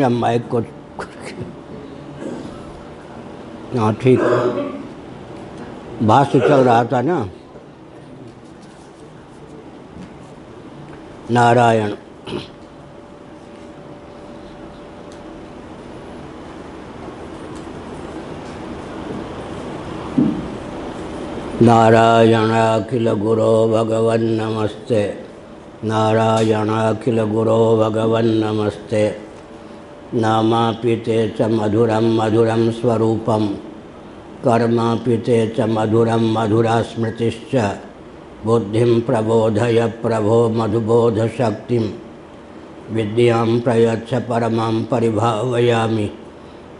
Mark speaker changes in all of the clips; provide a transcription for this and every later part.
Speaker 1: Mic को हाँ ठीक। भाष्य चल रहा था ना। नारायण। नारायणाखिल गुरो भगवन्नमस्ते नारायणाखिल गुरो भगवन्नमस्ते नामापिते च मधुरं मधुरं स्वरूपं। कर्मापिते च मधुरं मधुरा स्मृतिश्च बुद्धिं प्रबोधय प्रभो मधुबोधशक्तिं। विद्यां प्रयच्छ परमां परिभावयामि।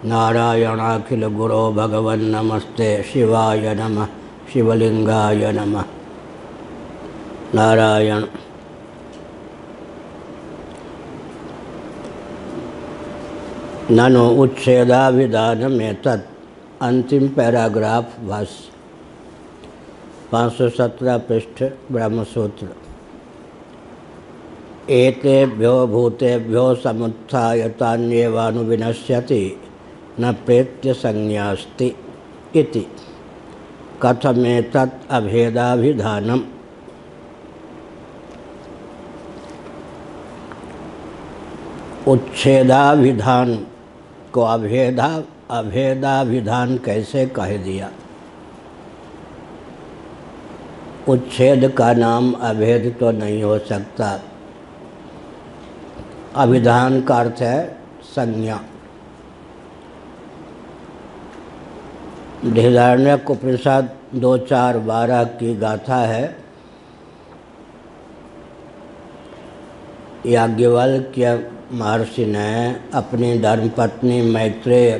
Speaker 1: नारायणाखिलगुरो भगवन्नमस्ते शिवाय नमः शिवलिंगाय नमः। नारायण ननु उच्छेदाभिधान में तत् अंतिम पैराग्राफ भाष्य पाँच सौ सत्रह पृष्ठ ब्रह्मसूत्र। एतेभ्यो भूतेभ्यो समुत्थायतान्येवानुविनश्यति, न प्रेत्य संज्ञास्ति इति। कथमेतत् अभेदाभिधानम्। को अभेदा, अभेदाभिधान कैसे कह दिया? उच्छेद का नाम अभेद तो नहीं हो सकता। अभिधान का अर्थ है संज्ञा। बृहदारण्य उपनिषद दो चार बारह की गाथा है। याज्ञवल्क्य महर्षि ने अपनी धर्मपत्नी मैत्रेय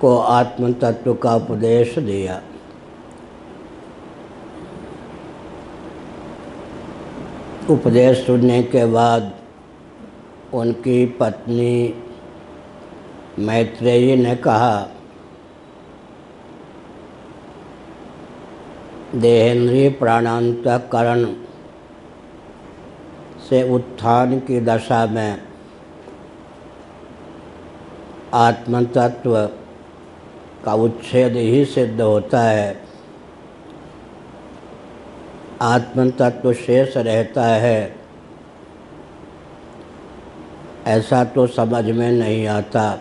Speaker 1: को आत्म तत्व का उपदेश दिया। उपदेश सुनने के बाद उनकी पत्नी मैत्रेयी ने कहा, देहेंद्रीय प्राणांतकरण से उत्थान की दशा में आत्मतत्व का उच्छेद ही सिद्ध होता है। आत्म तत्व शेष रहता है। ऐसा तो समझ में नहीं आता।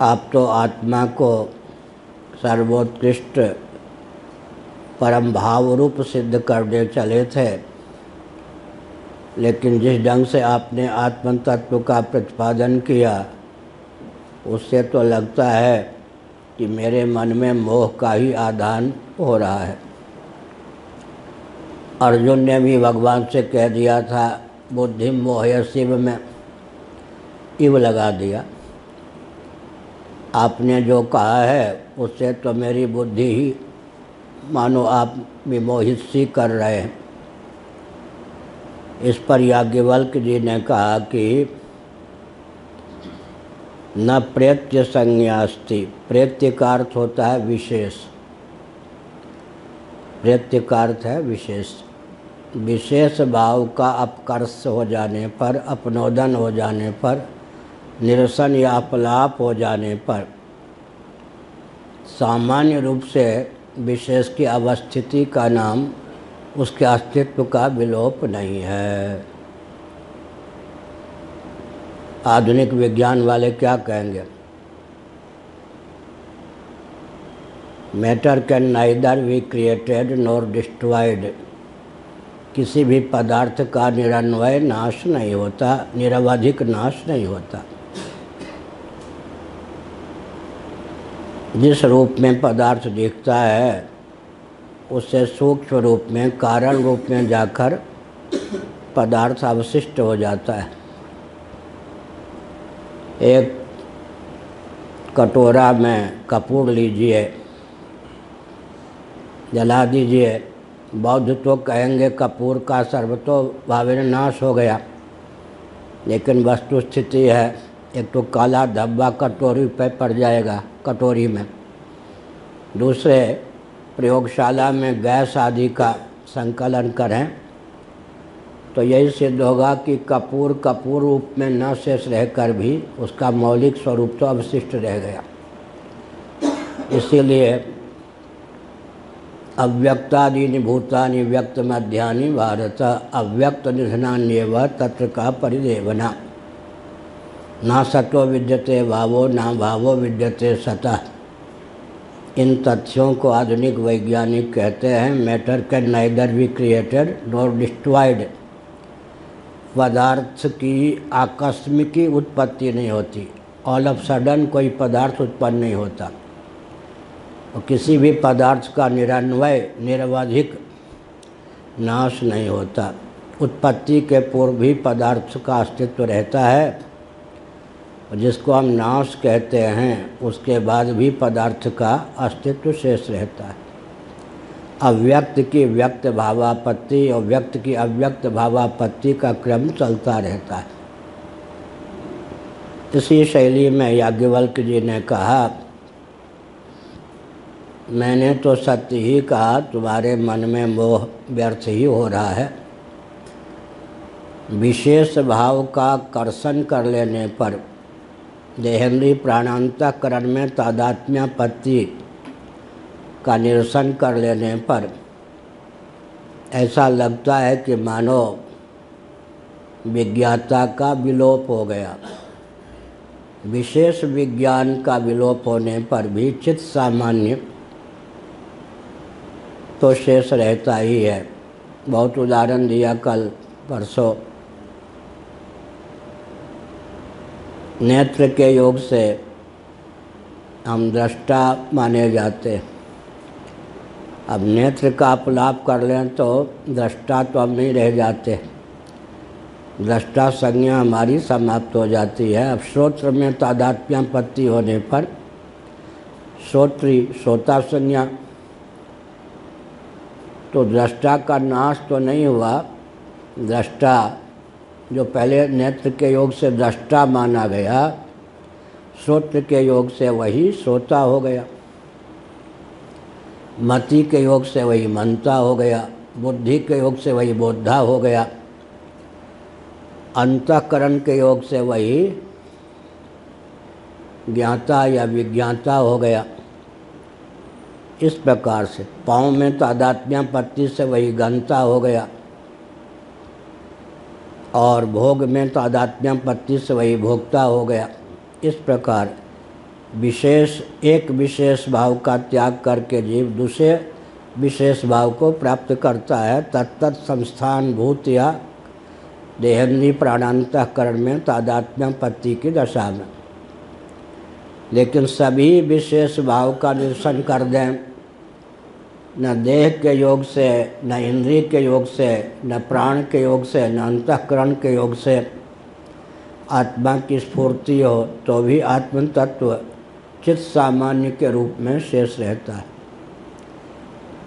Speaker 1: आप तो आत्मा को सर्वोत्कृष्ट परम भाव रूप सिद्ध करने चले थे। लेकिन जिस ढंग से आपने आत्म तत्व का प्रतिपादन किया, उससे तो लगता है कि मेरे मन में मोह का ही आधान हो रहा है। अर्जुन ने भी भगवान से कह दिया था, बुद्धि मोह शिव में इव लगा दिया। आपने जो कहा है, उससे तो मेरी बुद्धि ही, मानो आप विमोहित सी कर रहे हैं। इस पर याज्ञवल्क जी ने कहा कि न प्रेत्य संज्ञास्ति प्रेत्य का अर्थ होता है विशेष। प्रेत्य का अर्थ है विशेष। विशेष भाव का अपकर्ष हो जाने पर, अपनोदन हो जाने पर, निरसन या अपलाप हो जाने पर, सामान्य रूप से विशेष की अवस्थिति का नाम उसके अस्तित्व का विलोप नहीं है। आधुनिक विज्ञान वाले क्या कहेंगे? Matter can neither be created nor destroyed किसी भी पदार्थ का निरन्वय नाश नहीं होता, निरवधिक नाश नहीं होता। जिस रूप में पदार्थ दिखता है उससे सूक्ष्म रूप में, कारण रूप में जाकर पदार्थ अवशिष्ट हो जाता है। एक कटोरा में कपूर लीजिए, जला दीजिए। बौद्ध तो कहेंगे कपूर का सर्वतो भावे नाश हो गया, लेकिन वस्तु स्थिति है, एक तो काला धब्बा कटोरी पे पड़ जाएगा, कटोरी में। दूसरे प्रयोगशाला में गैस आदि का संकलन करें तो यही सिद्ध होगा कि कपूर कपूर रूप में न शेष रहकर भी उसका मौलिक स्वरूप तो अवशिष्ट रह गया। इसीलिए अव्यक्तादीनि भूतानि व्यक्त मध्यानि भारत, अव्यक्त निधनान्यव तत्र का परिदेवना। न सतो विद्यते भावो ना भावो विद्यते सतः। इन तथ्यों को आधुनिक वैज्ञानिक कहते हैं, matter can neither be created nor destroyed. पदार्थ की आकस्मिकी उत्पत्ति नहीं होती। ऑल ऑफ़ सडन कोई पदार्थ उत्पन्न नहीं होता। और किसी भी पदार्थ का निरन्वय, निरवधिक नाश नहीं होता। उत्पत्ति के पूर्व भी पदार्थ का अस्तित्व रहता है। जिसको हम नाश कहते हैं, उसके बाद भी पदार्थ का अस्तित्व शेष रहता है। अव्यक्त की व्यक्त भावापत्ति और व्यक्त की अव्यक्त भावापत्ति का क्रम चलता रहता है। इसी शैली में याज्ञवल्क जी ने कहा, मैंने तो सत्य ही कहा, तुम्हारे मन में मोह व्यर्थ ही हो रहा है। विशेष भाव का कर्षण कर लेने पर देहेंद्री प्राणांतकरण में तादात्म्यापत्ति का निरसन कर लेने पर ऐसा लगता है कि मानो विज्ञाता का विलोप हो गया। विशेष विज्ञान का विलोप होने पर भी चित सामान्य तो शेष रहता ही है। बहुत उदाहरण दिया कल परसों। नेत्र के योग से हम दृष्टा माने जाते अब नेत्र का अपलाप कर लें तो दृष्टा तो अब नहीं रह जाते। दृष्टा संज्ञा हमारी समाप्त हो जाती है। अब श्रोत्र में तादात्म्यापत्ति होने पर श्रोत्री, श्रोता संज्ञा। तो दृष्टा का नाश तो नहीं हुआ। दृष्टा जो पहले नेत्र के योग से दृष्टा माना गया, श्रोत्र के योग से वही श्रोता हो गया। मति के योग से वही मनता हो गया, बुद्धि के योग से वही बोधा हो गया। अंतकरण के योग से वही ज्ञाता या विज्ञाता हो गया। इस प्रकार से पाँव में तादात्म्यापत्ति से वही गंता हो गया। और भोग में तादात्म्यापत्ति से वही भोक्ता हो गया। इस प्रकार विशेष, एक विशेष भाव का त्याग करके जीव दूसरे विशेष भाव को प्राप्त करता है। तत्त संस्थान भूत या देहंदी प्राणांतकरण में तादात्म्यपत्ति की दशा में। लेकिन सभी विशेष भाव का निरसन कर दें। न देह के योग से, न इंद्रिय के योग से, न प्राण के योग से, न अंतकरण के योग से। आत्मा की स्फूर्ति हो तो भी आत्म तत्व चित सामान्य के रूप में शेष रहता है।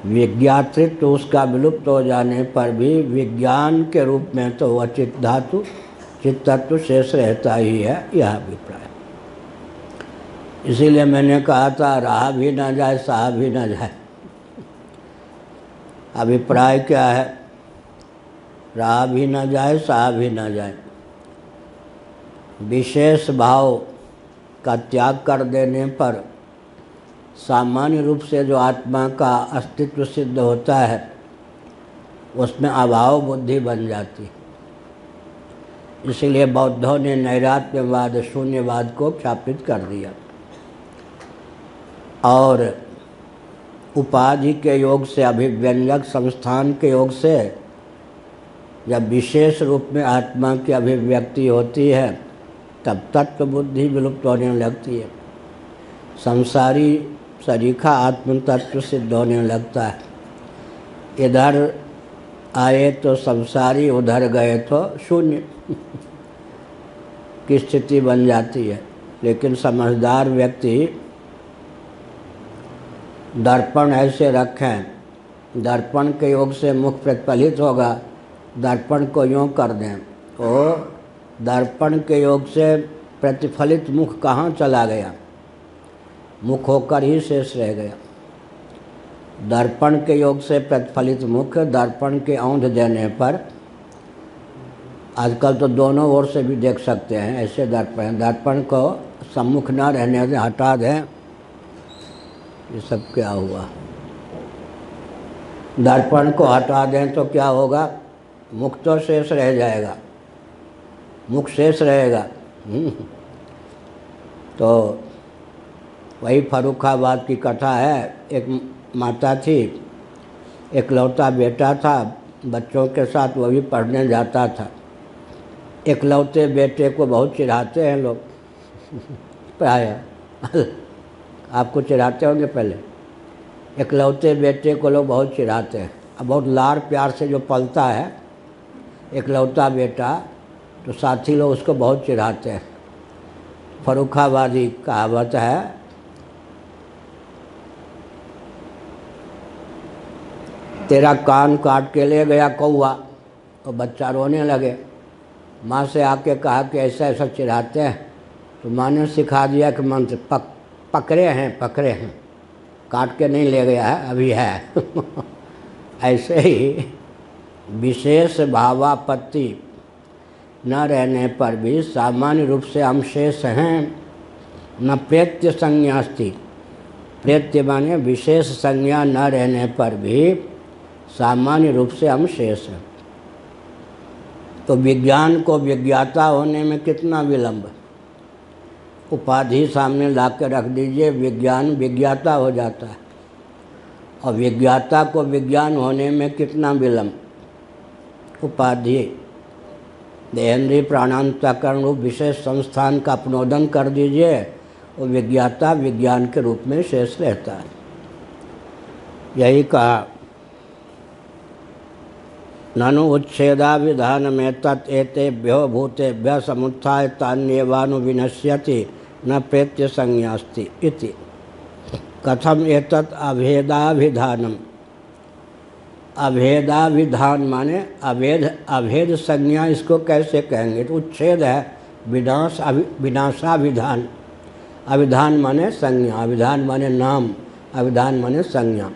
Speaker 1: विज्ञातृत्व तो उसका विलुप्त हो जाने पर भी विज्ञान के रूप में तो वह चित धातु, चित तत्व शेष रहता ही है, यह अभिप्राय। इसीलिए मैंने कहा था, रहा भी ना जाए, सहा भी ना जाए। अभिप्राय क्या है? रहा भी ना जाए, सहा भी ना जाए। विशेष भाव का त्याग कर देने पर सामान्य रूप से जो आत्मा का अस्तित्व सिद्ध होता है, उसमें अभाव बुद्धि बन जाती है। इसलिए बौद्धों ने नैरात्म्यवाद शून्यवाद को स्थापित कर दिया। और उपाधि के योग से, अभिव्यंजक संस्थान के योग से जब विशेष रूप में आत्मा की अभिव्यक्ति होती है, तब तत्व बुद्धि विलुप्त होने लगती है। संसारी सरीखा आत्म तत्व सिद्ध होने लगता है। इधर आए तो संसारी, उधर गए तो शून्य की स्थिति बन जाती है। लेकिन समझदार व्यक्ति दर्पण ऐसे रखें। दर्पण के योग से मुख प्रतिफलित होगा। दर्पण को यूँ कर दें। ओ दर्पण के योग से प्रतिफलित मुख कहाँ चला गया? मुख होकर ही शेष रह गया। दर्पण के योग से प्रतिफलित मुख दर्पण के औंध देने पर, आजकल तो दोनों ओर से भी देख सकते हैं, ऐसे दर्पण दर्पण को सम्मुख न रहने हटा दें। ये सब क्या हुआ? दर्पण को हटा दें तो क्या होगा? मुख तो शेष रह जाएगा। मुख शेष रहेगा। हम्म। तो वही फरुखाबाद की कथा है। एक माता थी एक लौता बेटा था, बच्चों के साथ वो भी पढ़ने जाता था। एकलौते बेटे को बहुत चिढ़ाते हैं लोग। प्राय। आपको चिढ़ाते होंगे पहले। इकलौते बेटे को लोग बहुत चिढ़ाते हैं। अब बहुत लार प्यार से जो पलता है, इकलौता बेटा तो साथी लोग उसको बहुत चिढ़ाते हैं। फरुखाबादी कहावत है, तेरा कान काट के ले गया कौआ तो बच्चा रोने लगे। माँ से आके कहा कि ऐसा ऐसा चिढ़ाते हैं तो माँ ने सिखा दिया कि मंत्र पक पकड़े हैं पकड़े हैं। काट के नहीं ले गया है, अभी है। ऐसे ही विशेष भावापत्ति न रहने पर भी सामान्य रूप से हम शेष हैं। न प्रेत्य संज्ञा स्थिति प्रेत्य माने विशेष संज्ञा न रहने पर भी सामान्य रूप से हम शेष हैं। तो विज्ञान को विज्ञाता होने में कितना विलंब? उपाधि सामने ला के रख दीजिए, विज्ञान विज्ञाता हो जाता है। और विज्ञाता को विज्ञान होने में कितना विलम्ब उपाधि देहेंद्रीय प्राणांतकरण रूप विशेष संस्थान का अपनोदन कर दीजिए और विज्ञाता विज्ञान के रूप में शेष रहता है। यही कहा ननु उच्छेदा विधान में भूतेभ्य समुत्थाय तान्यवानुविनश्यति, न प्रेत्य संज्ञास्ति इति। कथम एतत् अभेदाभिधानम अभेदाभिधान माने अभेद अभेद संज्ञा इसको कैसे कहेंगे? तो उच्छेद है, विनाश विनाशाभिधान अभिधान माने संज्ञा अभिधान माने नाम अभिधान माने संज्ञा।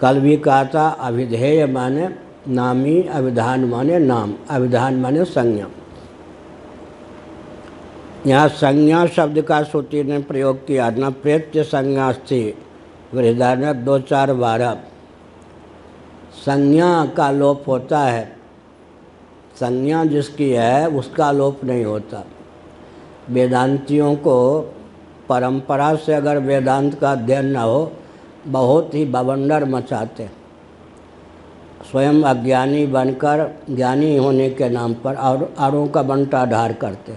Speaker 1: कल भी कहा था, अभिधेय माने नामी, अभिधान माने नाम, अभिधान माने संज्ञा। यहाँ संज्ञा शब्द का श्रुति ने प्रयोग किया, न प्रेत्य संज्ञा थी वृदान दो चार बारह। संज्ञा का लोप होता है, संज्ञा जिसकी है, उसका लोप नहीं होता। वेदांतियों को परंपरा से अगर वेदांत का अध्ययन न हो बहुत ही बवंडर मचाते स्वयं अज्ञानी बनकर, ज्ञानी होने के नाम पर और औरों का बंटा ढार करते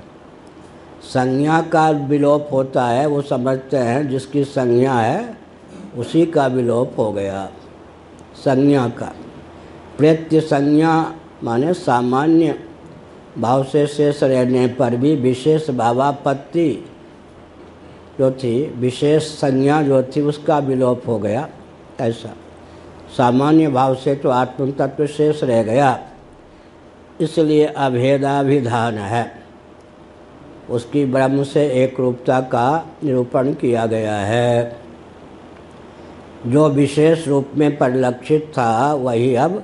Speaker 1: संज्ञा का विलोप होता है, वो समझते हैं, जिसकी संज्ञा है, उसी का विलोप हो गया। संज्ञा का। प्रत्य संज्ञा माने सामान्य। भाव से शेष रहने पर भी विशेष भावापत्ति जो थी, विशेष संज्ञा जो थी, उसका विलोप हो गया, ऐसा। सामान्य भाव से तो आत्म तत्व शेष रह गया। इसलिए अभेदाभिधान है। उसकी ब्रह्म से एक रूपता का निरूपण किया गया है। जो विशेष रूप में परिलक्षित था, वही अब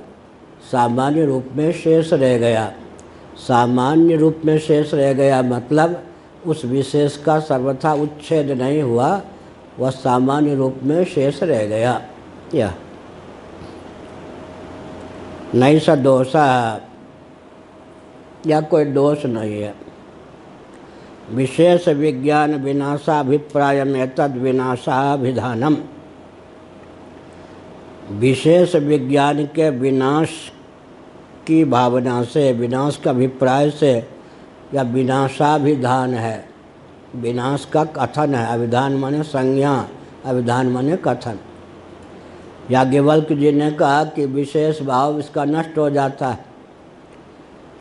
Speaker 1: सामान्य रूप में शेष रह गया। सामान्य रूप में शेष रह गया मतलब उस विशेष का सर्वथा उच्छेद नहीं हुआ, वह सामान्य रूप में शेष रह गया। यह। नहीं सा दोषा या कोई दोष नहीं है। विशेष विज्ञान विनाशाभिप्राय में तद विनाशाभिधानम। विशेष विज्ञान के विनाश की भावना से, विनाश का अभिप्राय से या विनाशाभिधान है। विनाश का कथन है। अभिधान माने संज्ञा, अभिधान माने कथन। याज्ञवल्क जी ने कहा कि विशेष भाव इसका नष्ट हो जाता है।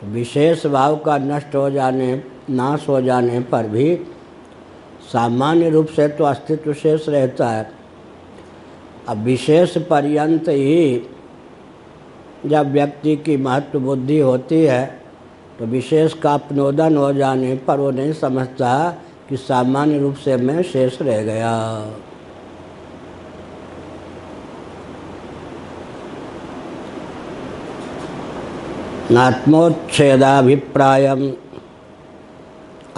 Speaker 1: विशेष भाव का नष्ट हो जाने, नाश हो जाने पर भी सामान्य रूप से तो अस्तित्व शेष रहता है। अब विशेष पर्यंत ही जब व्यक्ति की महत्व बुद्धि होती है तो विशेष का अपनोदन हो जाने पर वो नहीं समझता कि सामान्य रूप से मैं शेष रह गया। आत्मोच्छेदाभिप्राय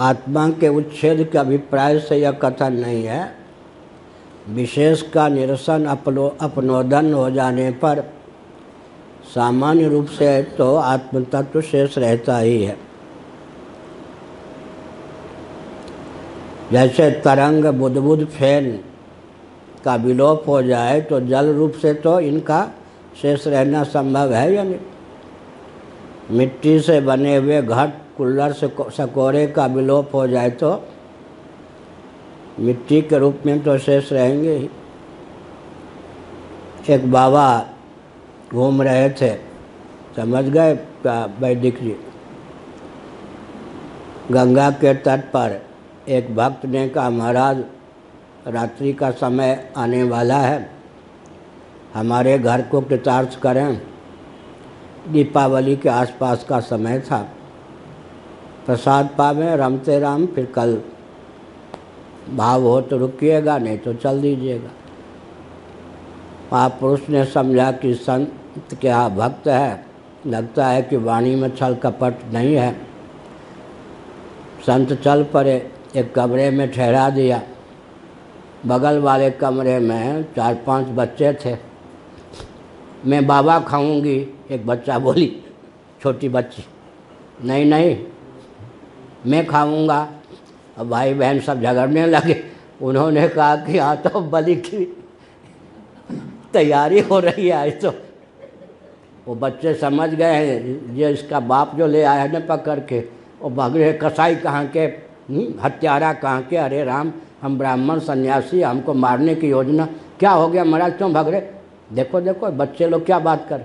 Speaker 1: आत्मा के उच्छेद के अभिप्राय से यह कथन नहीं है। विशेष का निरसन अपनो अपनोदन हो जाने पर सामान्य रूप से तो आत्म तत्व शेष रहता ही है। जैसे तरंग बुदबुद फ़ैन का विलोप हो जाए तो जल रूप से तो इनका शेष रहना संभव है या नहीं? मिट्टी से बने हुए घट, कुल्लर से सकोरे का विलोप हो जाए तो मिट्टी के रूप में तो शेष रहेंगे ही। एक बाबा घूम रहे थे। समझ गए वैदिक जी गंगा के तट पर एक भक्त ने कहा, महाराज, रात्रि का समय आने वाला है। हमारे घर को कृतार्थ करें। दीपावली के आसपास का समय था। प्रसाद पावे, रमते राम, फिर कल भाव हो तो रुकिएगा, नहीं तो चल दीजिएगा। महापुरुष ने समझा कि संत क्या भक्त है। लगता है कि वाणी में छल कपट नहीं है। संत चल पड़े, एक कमरे में ठहरा दिया। बगल वाले कमरे में चार पाँच बच्चे थे। मैं बाबा खाऊँगी, एक बच्चा बोली, छोटी बच्ची, नहीं नहीं, मैं खाऊँगा। अब भाई बहन सब झगड़ने लगे। उन्होंने कहा कि हाँ तो बलि की तैयारी हो रही है आज तो वो बच्चे समझ गए हैं ये इसका बाप जो ले आया है ना पकड़ के वो भाग रहे कसाई कहाँ के हम्म, हत्यारा कहाँ के अरे राम हम ब्राह्मण सन्यासी हमको मारने की योजना क्या हो गया महाराज क्यों भाग रहे? देखो देखो बच्चे लोग क्या बात कर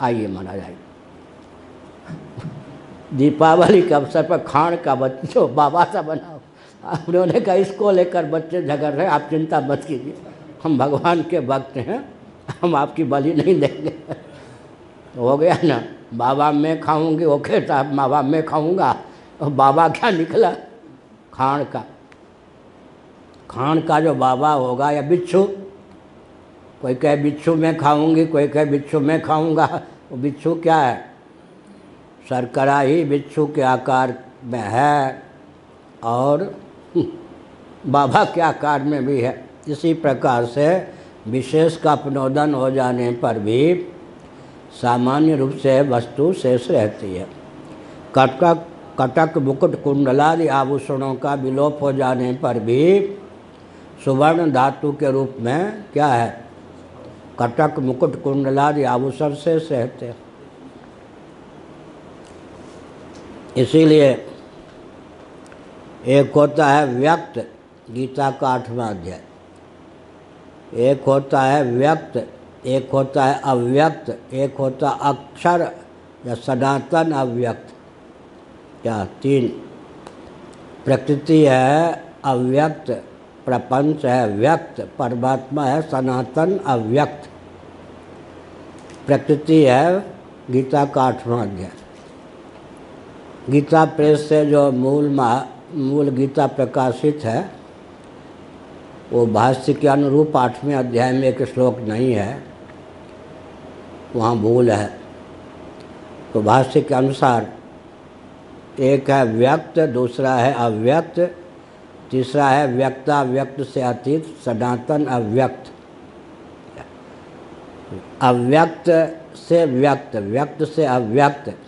Speaker 1: आइए महाराज आइए। दीपावली के अवसर पर खान का बच्चों बाबा सा बनाओ उन्होंने कहा इसको लेकर बच्चे झगड़ रहे आप चिंता मत कीजिए हम भगवान के भक्त हैं हम आपकी बलि नहीं देंगे। हो गया ना। बाबा मैं खाऊँगी, वो कहता बाबा मैं खाऊँगा। और बाबा क्या निकला? खान का। खान का जो बाबा होगा या बिच्छू, कोई कहे, बिच्छू मैं खाऊँगी, कोई कहे, बिच्छू मैं खाऊँगा। वो बिच्छू क्या है? शर्करा ही बिच्छू के आकार में है और बाबा के आकार में भी है। इसी प्रकार से विशेष का अपनोदन हो जाने पर भी सामान्य रूप से वस्तु शेष रहती है। कटक कटक, मुकुट कुंडलादि आभूषणों का विलोप हो जाने पर भी सुवर्ण धातु के रूप में क्या है? कटक, मुकुट कुंडलादि आभूषण शेष रहते इसीलिए एक होता है व्यक्त, गीता का आठवां अध्याय। एक होता है व्यक्त एक होता है अव्यक्त, एक होता अक्षर, या सनातन अव्यक्त। क्या तीन। प्रकृति है अव्यक्त, प्रपंच है व्यक्त, परमात्मा है सनातन अव्यक्त। प्रकृति है गीता का आठवां अध्याय। गीता प्रेस से जो मूल मूल गीता प्रकाशित है, वो भाष्य के अनुरूप आठवें अध्याय में एक श्लोक नहीं है। वहाँ भूल है। तो भाष्य के अनुसार, एक है व्यक्त, दूसरा है अव्यक्त, तीसरा है व्यक्ता व्यक्त से अतीत, सनातन अव्यक्त। अव्यक्त से व्यक्त व्यक्त से अव्यक्त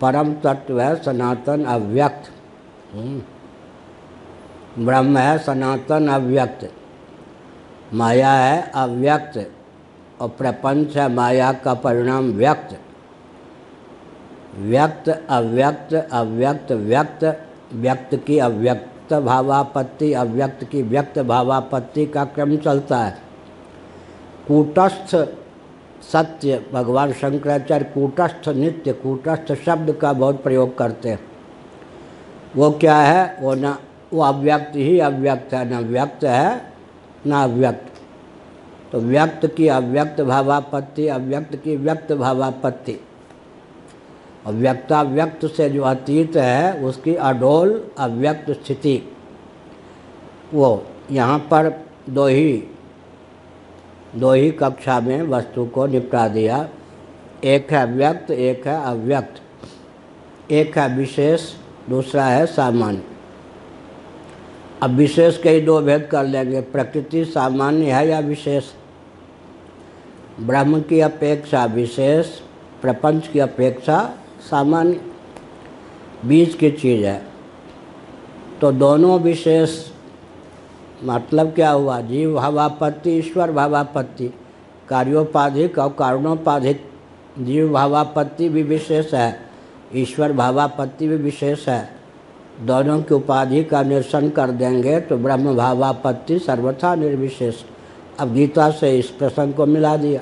Speaker 1: परम तत्व है सनातन अव्यक्त। हम्म। ब्रह्म है सनातन अव्यक्त। माया है अव्यक्त। और प्रपंच है माया का परिणाम व्यक्त। व्यक्त, अव्यक्त अव्यक्त, व्यक्त व्यक्त की अव्यक्त भावापत्ति, अव्यक्त की व्यक्त भावापत्ति का क्रम चलता है। कूटस्थ सत्य, भगवान शंकराचार्य कूटस्थ नित्य, कूटस्थ शब्द का बहुत प्रयोग करते हैं। वो क्या है? वो न, वो अव्यक्त ही अव्यक्त है, न व्यक्त है, न अव्यक्त। तो व्यक्त की अव्यक्त भावापत्ति, अव्यक्त की व्यक्त भावापत्ति। और व्यक्ताव्यक्त से जो अतीत है, उसकी अडोल अव्यक्त स्थिति। वो यहाँ पर दो ही दो ही कक्षा में वस्तु को निपटा दिया। एक है व्यक्त, एक है अव्यक्त। एक है विशेष, दूसरा है सामान्य। अब विशेष के ही दो भेद कर लेंगे। प्रकृति सामान्य है या विशेष? ब्रह्म की अपेक्षा विशेष, प्रपंच की अपेक्षा सामान्य बीज की चीज़ है। तो दोनों विशेष मतलब क्या हुआ? जीव भावापत्ति, ईश्वर भावापत्ति। कार्योपाधिक और कारणोपाधिक जीव भावापत्ति भी विशेष है, ईश्वर भावापत्ति भी विशेष है। दोनों की उपाधि का निरसन कर देंगे तो ब्रह्म भावापत्ति सर्वथा निर्विशेष। अब गीता से इस प्रसंग को मिला दिया।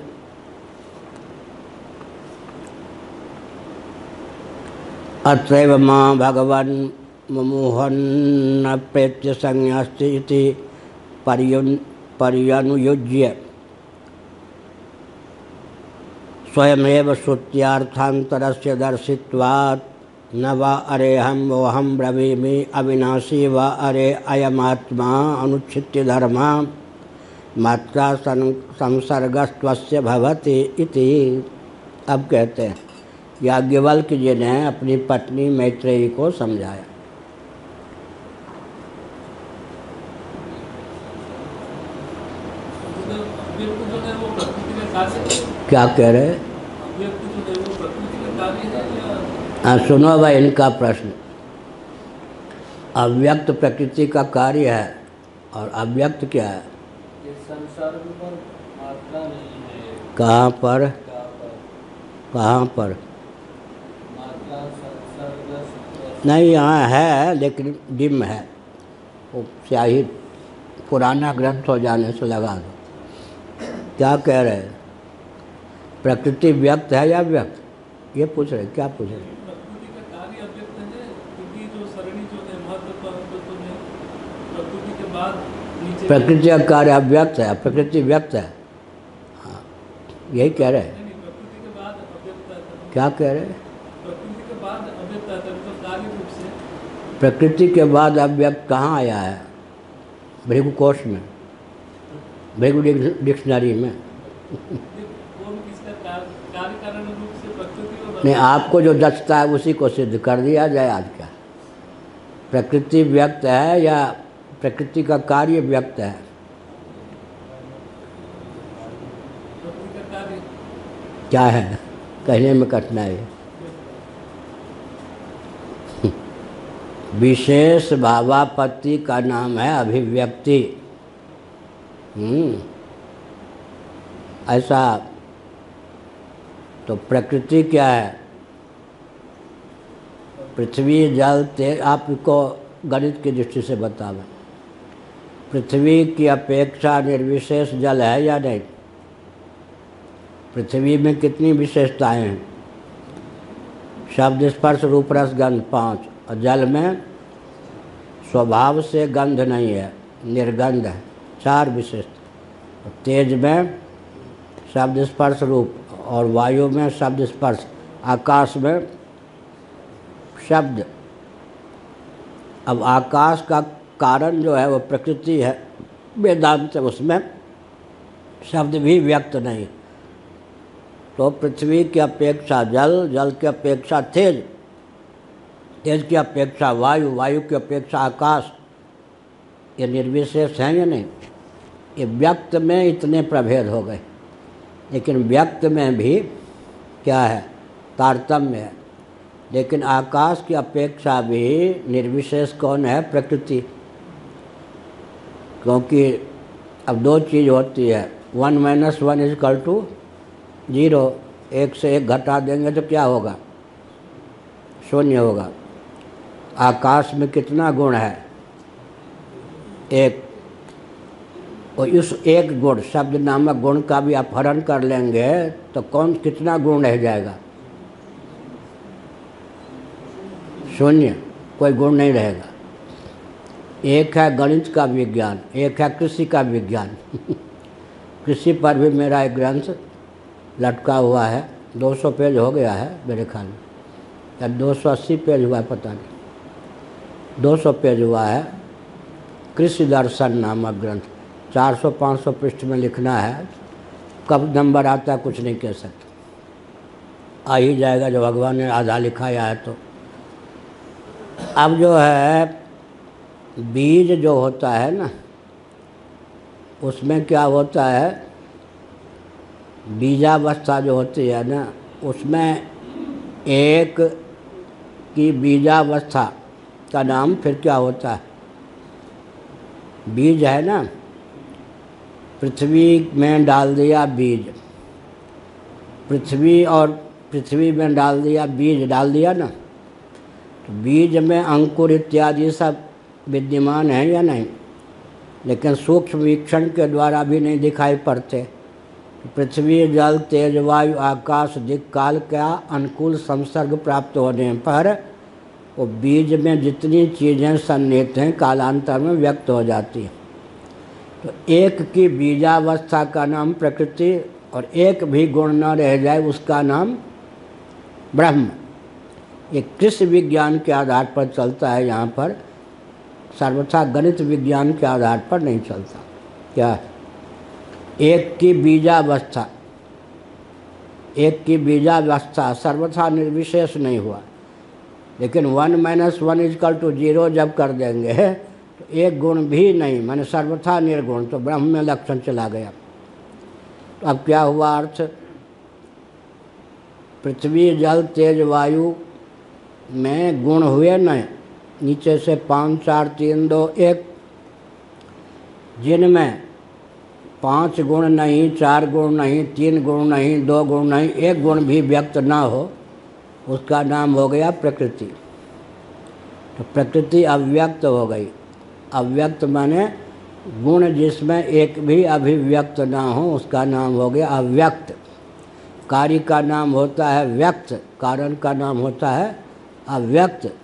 Speaker 1: अत्रैव माँ भगवन् मुमुहन्न प्रेत्य संज्ञास्ति पर्युन्, पर्यनुयुज्य। स्वयमेव श्रुत्यार्थान्तरस्य दर्शित्वात् न वा अरेहं वोऽहं ब्रवीमि अविनाशी वा अरे अयमात्मा अनुच्छित्य धर्मा मात्रा संसर्गस्त्वस्य भवति इति। अब कहते हैं, याज्ञवल्क जी ने अपनी पत्नी मैत्रेयी को समझाया। क्या कह रहे हाँ सुनो भाई, इनका प्रश्न। अव्यक्त प्रकृति का कार्य है और अव्यक्त क्या है? कहाँ पर? कहाँ पर? नहीं यहाँ है लेकिन डिम है। वो स्याही पुराना ग्रंथ हो जाने से लगा दो। क्या कह रहे हैं? प्रकृति व्यक्त है या व्यक्त? ये पूछ रहे क्या पूछ रहे प्रकृति का कार्य अव्यक्त है प्रकृति व्यक्त है। हाँ यही कह रहे हैं। क्या कह रहे हैं? प्रकृति के बाद अव्यक्त कहाँ आया है? भृगु कोश में। भृगु डिक्शनरी में। नहीं आपको जो जचता है उसी को सिद्ध कर दिया जाए आज क्या प्रकृति व्यक्त है या प्रकृति का कार्य व्यक्त है। क्या है? कहने में कठिनाई विशेष भावापत्ति का नाम है अभिव्यक्ति। ऐसा तो प्रकृति क्या है? पृथ्वी, जल तेज आपको गणित की दृष्टि से बतावें पृथ्वी की अपेक्षा निर्विशेष जल है या नहीं? पृथ्वी में कितनी विशेषताएँ हैं? शब्द स्पर्श रूप रस गंध पाँच। और जल में स्वभाव से गंध नहीं है, निर्गंध है। चार विशेषता। तेज में शब्द स्पर्श रूप और वायु में शब्द स्पर्श। आकाश में शब्द। अब आकाश का कारण जो है वो प्रकृति है, वेदांत उसमें शब्द भी व्यक्त नहीं। तो पृथ्वी की अपेक्षा जल जल की अपेक्षा तेज तेज की अपेक्षा वायु वायु की अपेक्षा आकाश, ये निर्विशेष हैं या नहीं? ये व्यक्त में इतने प्रभेद हो गए। लेकिन व्यक्त में भी क्या है? तारतम्य है। लेकिन आकाश की अपेक्षा भी निर्विशेष कौन है? प्रकृति। क्योंकि अब दो चीज़ होती है। One minus one is equal to zero. एक से एक घटा देंगे तो क्या होगा? शून्य होगा। आकाश में कितना गुण है? एक। और इस एक गुण, शब्द नामक गुण का भी अपहरण कर लेंगे तो कौन, कितना गुण रह जाएगा? शून्य। कोई गुण नहीं रहेगा। एक है गणित का विज्ञान, एक है कृषि का विज्ञान। कृषि पर भी मेरा एक ग्रंथ लटका हुआ है 200 पेज हो गया है मेरे ख्याल में। या 280 पेज हुआ है, पता नहीं। 200 पेज हुआ है, कृषि दर्शन नामक ग्रंथ। 400-500 पृष्ठ में लिखना है, कब नंबर आता है कुछ नहीं कह सकते। आ ही जाएगा जो भगवान ने आधा लिखाया है तो। अब जो है बीज जो होता है ना, उसमें क्या होता है? बीजावस्था जो होती है ना, उसमें एक की बीजावस्था का नाम फिर क्या होता है? बीज है ना, पृथ्वी में डाल दिया बीज। पृथ्वी और पृथ्वी में डाल दिया बीज, डाल दिया ना। तो बीज में अंकुर इत्यादि सब विद्यमान है या नहीं? लेकिन सूक्ष्म वीक्षण के द्वारा भी नहीं दिखाई पड़ते। पृथ्वी, जल, तेज, वायु, आकाश, दिक, काल का अनुकूल संसर्ग प्राप्त होने पर वो बीज में जितनी चीज़ें सन्निहित हैं, कालांतर में व्यक्त हो जाती हैं। तो एक की बीजावस्था का नाम प्रकृति और एक भी गुण न रह जाए उसका नाम ब्रह्म। ये कृषि विज्ञान के आधार पर चलता है यहाँ पर। सर्वथा गणित विज्ञान के आधार पर नहीं चलता। क्या एक की बीजावस्था, एक की बीजावस्था सर्वथा निर्विशेष नहीं हुआ। लेकिन one minus one is equal to zero जब कर देंगे तो एक गुण भी नहीं, मैंने सर्वथा निर्गुण तो ब्रह्म में लक्षण चला गया। तो अब क्या हुआ अर्थ? पृथ्वी, जल, तेज, वायु में गुण हुए नहीं। नीचे से पाँच चार तीन दो एक, जिनमें पाँच गुण नहीं, चार गुण नहीं, तीन गुण नहीं, दो गुण नहीं, एक गुण भी व्यक्त ना हो, उसका नाम हो गया प्रकृति। तो प्रकृति अव्यक्त हो गई। अव्यक्त माने गुण जिसमें एक भी अभिव्यक्त ना हो, उसका नाम हो गया अव्यक्त। कार्य का नाम होता है व्यक्त, कारण का नाम होता है अव्यक्त।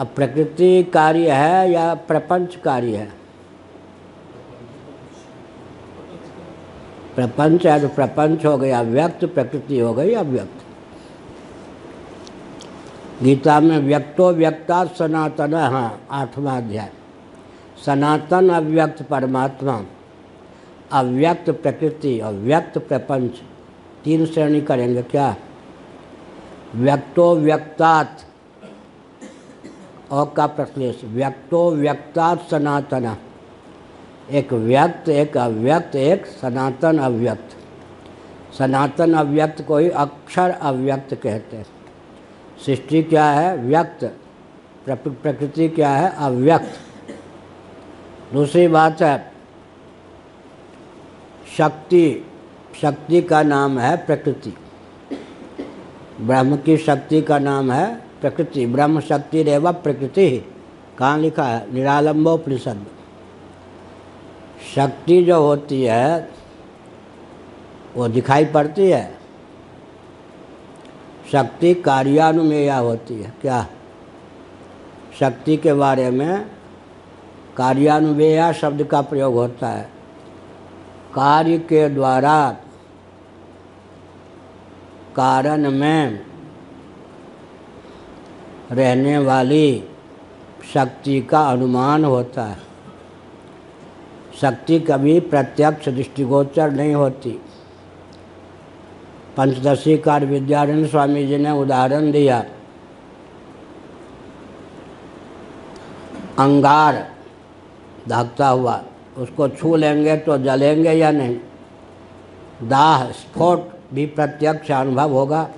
Speaker 1: अब प्रकृति कार्य है या प्रपंच कार्य है? प्रपंच है तो प्रपंच हो गया, व्यक्त प्रकृति हो गई, अव्यक्त। गीता में व्यक्तो व्यक्ता सनातन हाँ आठवां अध्याय। सनातन, अव्यक्त, परमात्मा। अव्यक्त प्रकृति और व्यक्त प्रपंच। तीन श्रेणी करेंगे क्या? व्यक्तो व्यक्तात्। और का प्रश्लेष व्यक्तो व्यक्ता सनातन। एक व्यक्त, एक अव्यक्त, एक सनातन अव्यक्त। सनातन अव्यक्त को ही अक्षर अव्यक्त कहते हैं। सृष्टि क्या है? व्यक्त। प्रकृति क्या है? अव्यक्त। दूसरी बात है, शक्ति। शक्ति का नाम है प्रकृति। ब्रह्म की शक्ति का नाम है प्रकृति ब्रह्म शक्ति रेव प्रकृति। कहाँ लिखा है? निरालंबो निरालंबोपनिषद शक्ति जो होती है, वो दिखाई पड़ती है। शक्ति कार्यानुमेया होती है। क्या? शक्ति के बारे में कार्यानुमेया शब्द का प्रयोग होता है। कार्य के द्वारा, कारण में रहने वाली शक्ति का अनुमान होता है। शक्ति कभी प्रत्यक्ष दृष्टिगोचर नहीं होती। पंचदशी कार विद्यानंद स्वामी जी ने उदाहरण दिया। अंगार धाकता हुआ, उसको छू लेंगे तो जलेंगे या नहीं? दाह, स्फोट भी प्रत्यक्ष अनुभव होगा।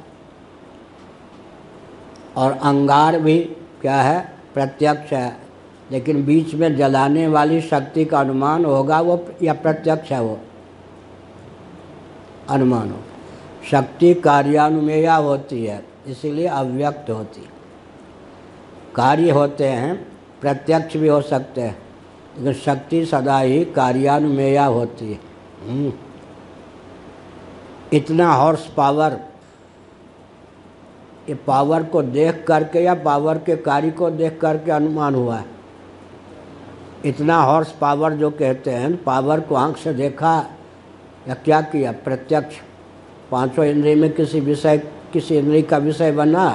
Speaker 1: और अंगार भी क्या है, प्रत्यक्ष है। लेकिन बीच में जलाने वाली शक्ति का अनुमान होगा वो, या प्रत्यक्ष है वो? अनुमान हो। शक्ति कार्यानुमेया होती है, इसीलिए अव्यक्त होती। कार्य होते हैं, प्रत्यक्ष भी हो सकते हैं, लेकिन शक्ति सदा ही कार्यानुमेया होती है। हम्म। इतना हॉर्स पावर ये पावर को देख करके या पावर के कार्य को देख करके अनुमान हुआ है। इतना हॉर्स पावर जो कहते हैं पावर को आँख से देखा या क्या किया? प्रत्यक्ष। पाँचों इंद्रिय में किसी विषय, किसी इंद्रिय का विषय बना,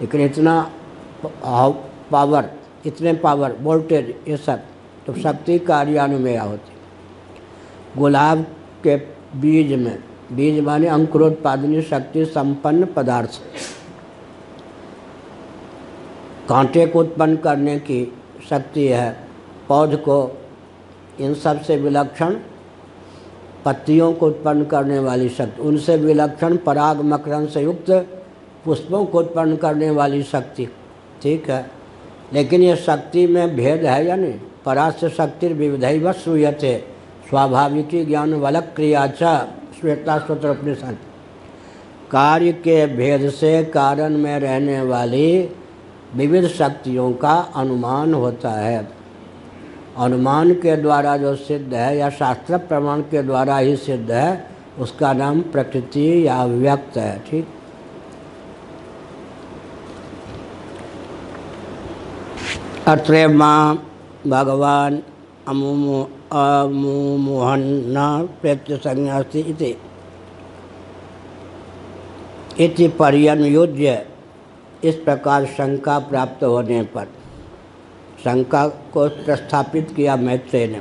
Speaker 1: लेकिन इतना पावर इतने पावर वोल्टेज ये सब तो शक्ति कार्यानुमेय होती। गुलाब के बीज में बीज माने अंकुरोत्पादनी शक्ति, संपन्न पदार्थ। कांटे को उत्पन्न करने की शक्ति है। पौध को इन सबसे विलक्षण, पत्तियों को उत्पन्न करने वाली शक्ति, उनसे विलक्षण, पराग मकरन से युक्त पुष्पों को उत्पन्न करने वाली शक्ति। ठीक है? लेकिन ये शक्ति में भेद है या नहीं? परास्य शक्ति विविधि श्रूयते। स्वाभाविकी ज्ञान वलक क्रिया श्वेता स्त्रोत्र उपनिषद कार्य के भेद से कारण में रहने वाली विविध शक्तियों का अनुमान होता है। अनुमान के द्वारा जो सिद्ध है या शास्त्र प्रमाण के द्वारा ही सिद्ध है, उसका नाम प्रकृति या व्यक्त है, ठीक? अत्र माँ भगवान अमुमो अमुमोहन्ना प्रत्य संज्ञा इति। इति पर्यनुयोज्य इस प्रकार शंका प्राप्त होने पर, शंका को प्रस्थापित किया मैत्रेय ने।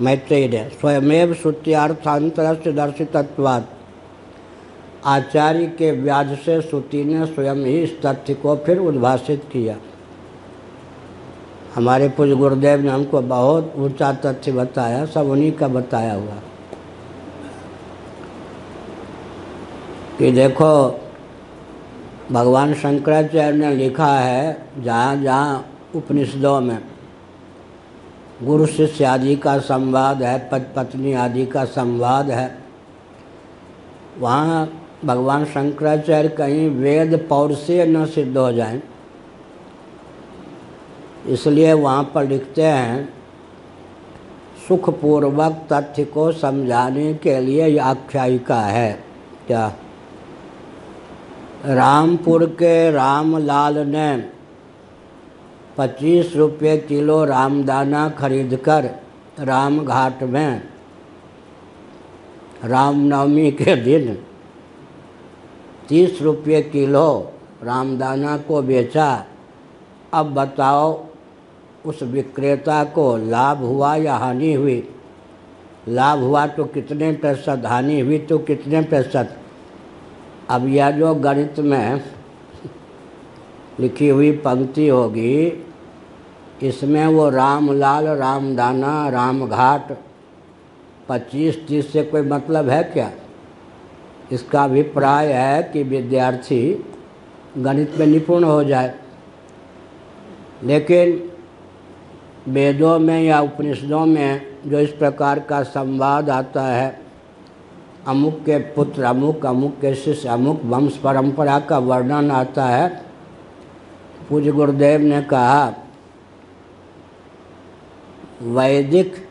Speaker 1: मैत्रेय ने स्वयमेव श्रुत्यार्थांतर से दर्शितत्वाद आचार्य के व्याज से श्रुति ने स्वयं ही इस तथ्य को फिर उद्भाषित किया। हमारे पूज गुरुदेव ने हमको बहुत ऊँचा तथ्य बताया, सब उन्हीं का बताया हुआ। कि देखो, भगवान शंकराचार्य ने लिखा है, जहाँ जहाँ उपनिषदों में, गुरु शिष्य आदि का संवाद है पद पत्नी आदि का संवाद है, वहाँ भगवान शंकराचार्य कहीं वेद पौर से न सिद्ध हो जाए। इसलिए वहाँ पर लिखते हैं, सुखपूर्वक तथ्य को समझाने के लिए आख्यायिका है। क्या? रामपुर के रामलाल ने पच्चीस रुपये किलो रामदाना खरीदकर रामघाट में रामनवमी के दिन तीस रुपये किलो रामदाना को बेचा। अब बताओ उस विक्रेता को लाभ हुआ या हानि हुई? लाभ हुआ तो कितने प्रतिशत, हानि हुई तो कितने प्रतिशत? अब यह जो गणित में लिखी हुई पंक्ति होगी, इसमें वो रामलाल, रामदाना, रामघाट, पच्चीस तीस से कोई मतलब है क्या? इसका अभिप्राय है कि विद्यार्थी गणित में निपुण हो जाए। लेकिन वेदों में या उपनिषदों में जो इस प्रकार का संवाद आता है, अमुक के पुत्र, अमुक अमुक के शिष्य, अमुक वंश परंपरा का वर्णन आता है। पूज्य गुरुदेव ने कहा, वैदिक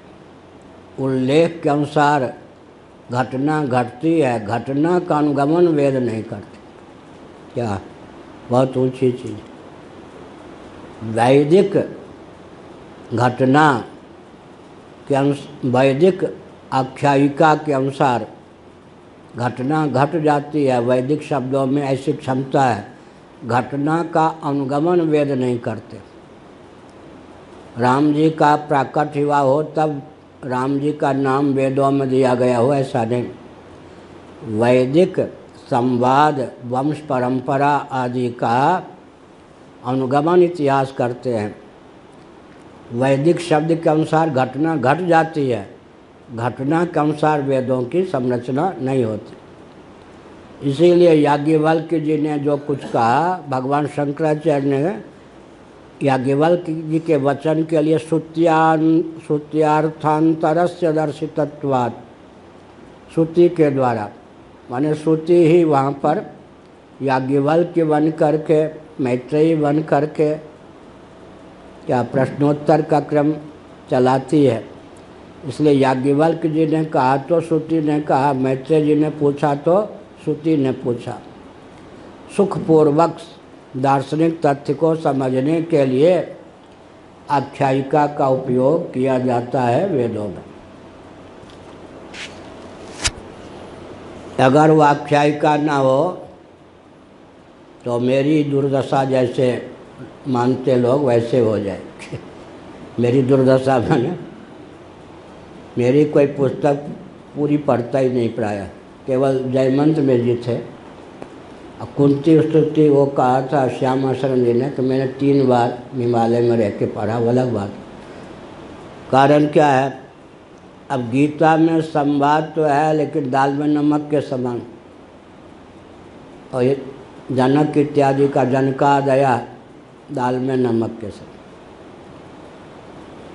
Speaker 1: उल्लेख के अनुसार घटना घटती है, घटना का अनुगमन वेद नहीं करते। क्या? बहुत ऊँची चीज़। वैदिक घटना के अनुस, वैदिक आख्यायिका के अनुसार घटना घट जाती है। वैदिक शब्दों में ऐसी क्षमता है, घटना का अनुगमन वेद नहीं करते। राम जी का प्राकट हुआ हो, तब राम जी का नाम वेदों में दिया गया हो, ऐसा नहीं। वैदिक संवाद, वंश परंपरा आदि का अनुगमन इतिहास करते हैं। वैदिक शब्द के अनुसार घटना घट जाती है। घटना के अनुसार वेदों की संरचना नहीं होती। इसीलिए याज्ञवल्क जी ने जो कुछ कहा, भगवान शंकराचार्य ने याज्ञवल्क जी के वचन के लिए श्रुत्यान श्रुत्यार्थांतर से दर्शितत्वाद श्रुति के द्वारा। माने श्रुति ही वहाँ पर याज्ञवल्क बन करके, मैत्रेयी बन करके क्या प्रश्नोत्तर का क्रम चलाती है? इसलिए याज्ञवल्क जी ने कहा तो श्रुति ने कहा, मैत्रेय जी ने पूछा तो श्रुति ने पूछा। सुखपूर्वक दार्शनिक तथ्य को समझने के लिए आख्यायिका का उपयोग किया जाता है वेदों में। अगर वो आख्यायिका ना हो तो मेरी दुर्दशा जैसे मानते लोग वैसे हो जाए। मेरी दुर्दशा मैंने मेरी कोई पुस्तक पूरी पढ़ता ही नहीं प्राय। केवल जयमंत में जी थे। और कुंती स्तुति, वो कहा था श्यामा शरण जी ने तो मैंने तीन बार हिमालय में रह के पढ़ा अलग बात। कारण क्या है? अब गीता में संवाद तो है, लेकिन दाल में नमक के समान। और ये जनक इत्यादि का जनका दया दाल में नमक के साथ।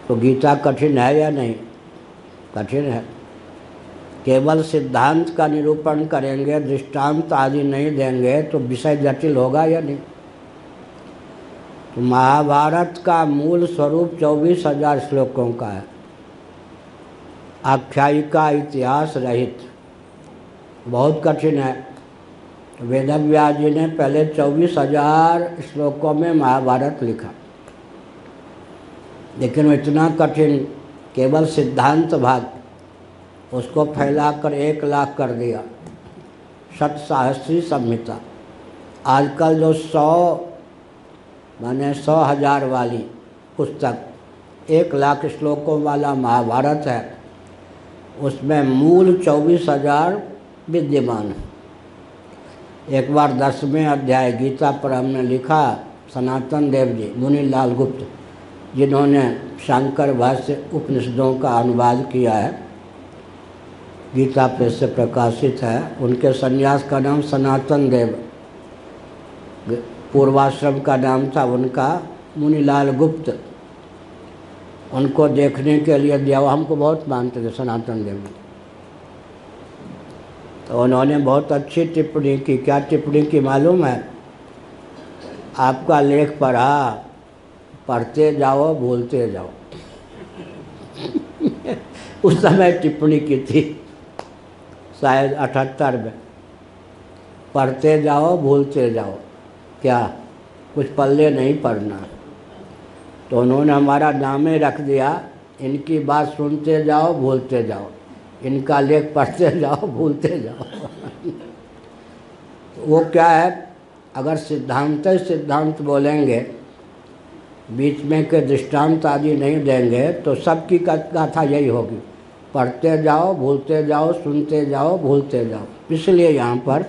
Speaker 1: तो गीता कठिन है या नहीं? कठिन है। केवल सिद्धांत का निरूपण करेंगे, दृष्टांत आदि नहीं देंगे तो विषय जटिल होगा या नहीं? तो महाभारत का मूल स्वरूप चौबीस हज़ार श्लोकों का है। आख्यायिका इतिहास रहित। बहुत कठिन है। वेदव्यास जी ने पहले चौबीस हज़ार श्लोकों में महाभारत लिखा। लेकिन इतना कठिन, केवल सिद्धांत भाग, उसको फैलाकर एक लाख कर दिया। सत साहसी संहिता। आजकल जो सौ, माने सौ हज़ार वाली पुस्तक, एक लाख श्लोकों वाला महाभारत है, उसमें मूल चौबीस हज़ार विद्यमान है। एक बार दसवें अध्याय गीता पर हमने लिखा, सनातन देव जी, मुनीलाल गुप्त, जिन्होंने शंकर भाष्य उपनिषदों का अनुवाद किया है। गीता प्रेस से प्रकाशित है। उनके संन्यास का नाम सनातन देव, पूर्वाश्रम का नाम था उनका, मुनिलाल गुप्त। उनको देखने के लिए दिया हमको बहुत मानते थे, सनातन देव तो उन्होंने बहुत अच्छी टिप्पणी की। क्या टिप्पणी की मालूम है? आपका लेख पढ़ा, पढ़ते जाओ भूलते जाओ। उस समय टिप्पणी की थी, शायद अठहत्तर में। पढ़ते जाओ भूलते जाओ। क्या? कुछ पल्ले नहीं पढ़ना। तो उन्होंने हमारा नामे रख दिया। इनकी बात सुनते जाओ भूलते जाओ। इनका लेख पढ़ते जाओ, भूलते जाओ। वो क्या है? अगर सिद्धांत सिद्धांत बोलेंगे, बीच में के दृष्टांत आदि नहीं देंगे तो सबकी कथा यही होगी। पढ़ते जाओ, भूलते जाओ, सुनते जाओ, भूलते जाओ। इसलिए यहाँ पर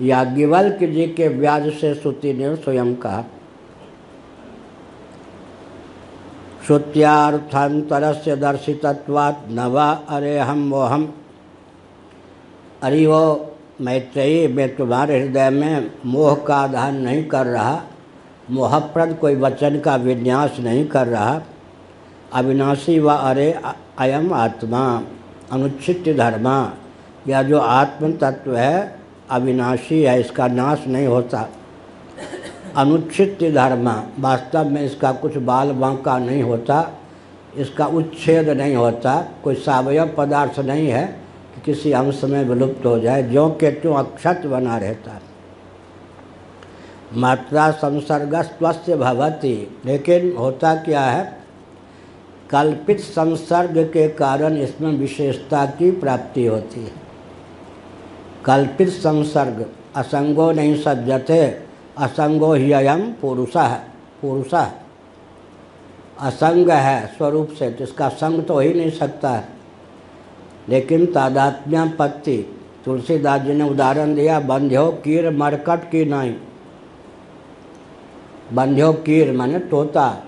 Speaker 1: याज्ञवल्क जी के ब्याज से श्रुति ने स्वयं कहा श्रुत्यार्थांतर से दर्शितत्वात् नवा अरे हम वो हम अरे वो मैत्रेयी मैं तुम्हारे हृदय में मोह का आधान नहीं कर रहा। मोहप्रद कोई वचन का विन्यास नहीं कर रहा। अविनाशी व अरे अयम आत्मा अनुच्छित धर्मा। या जो आत्म तत्व है, अविनाशी है, इसका नाश नहीं होता। अनुच्छित धर्म, वास्तव में इसका कुछ बाल बांका नहीं होता, इसका उच्छेद नहीं होता, कोई सवयव पदार्थ नहीं है कि किसी अंश में विलुप्त हो जाए जो के त्यों अक्षत बना रहता। है मात्रा संसर्ग स्वस्थ भवती, लेकिन होता क्या है? कल्पित संसर्ग के कारण इसमें विशेषता की प्राप्ति होती है। कल्पित संसर्ग, असंगो नहीं सज्जते असंगो ही अयम पुरुष है पुरुष। असंग है, स्वरूप से, जिसका संग तो ही नहीं सकता। है लेकिन तादात्म्य पत्ति तुलसीदास जी ने उदाहरण दिया, बंध्यो कीर मरकट की नहीं। बंध्यो कीर माने तोता,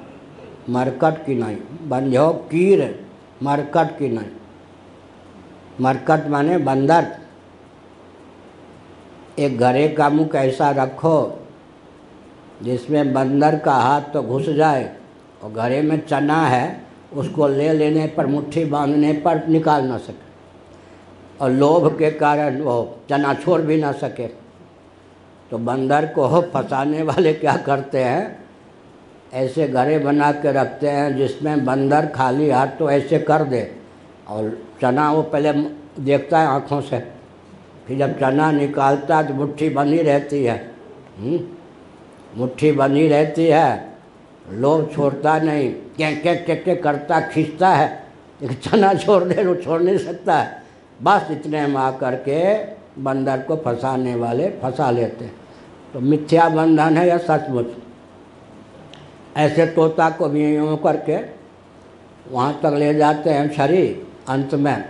Speaker 1: मरकट की नहीं। बंध्यो कीर मरकट की नहीं। मरकट माने बंदर। एक घरे का मुख ऐसा रखो जिसमें बंदर का हाथ तो घुस जाए और घरे में चना है, उसको ले लेने पर मुट्ठी बांधने पर निकाल ना सके। और लोभ के कारण वो चना छोड़ भी ना सके। तो बंदर को फंसाने वाले क्या करते हैं? ऐसे घरे बना के रखते हैं जिसमें बंदर खाली हाथ तो ऐसे कर दे और चना वो पहले देखता है आँखों से। फिर जब चना निकालता है तो मुट्ठी बनी रहती है। हुँ? मुट्ठी बनी रहती है। लोभ छोड़ता नहीं। क्या क्या क्या क्या करता, खींचता है? एक चना छोड़ दे छोड़ नहीं सकता है। बस इतने में आकर के बंदर को फंसाने वाले फंसा लेते हैं। तो मिथ्या बंधन है या सचमुच? ऐसे तोता को भी यूँ करके वहाँ तक ले जाते हैं शरीर, अंत में।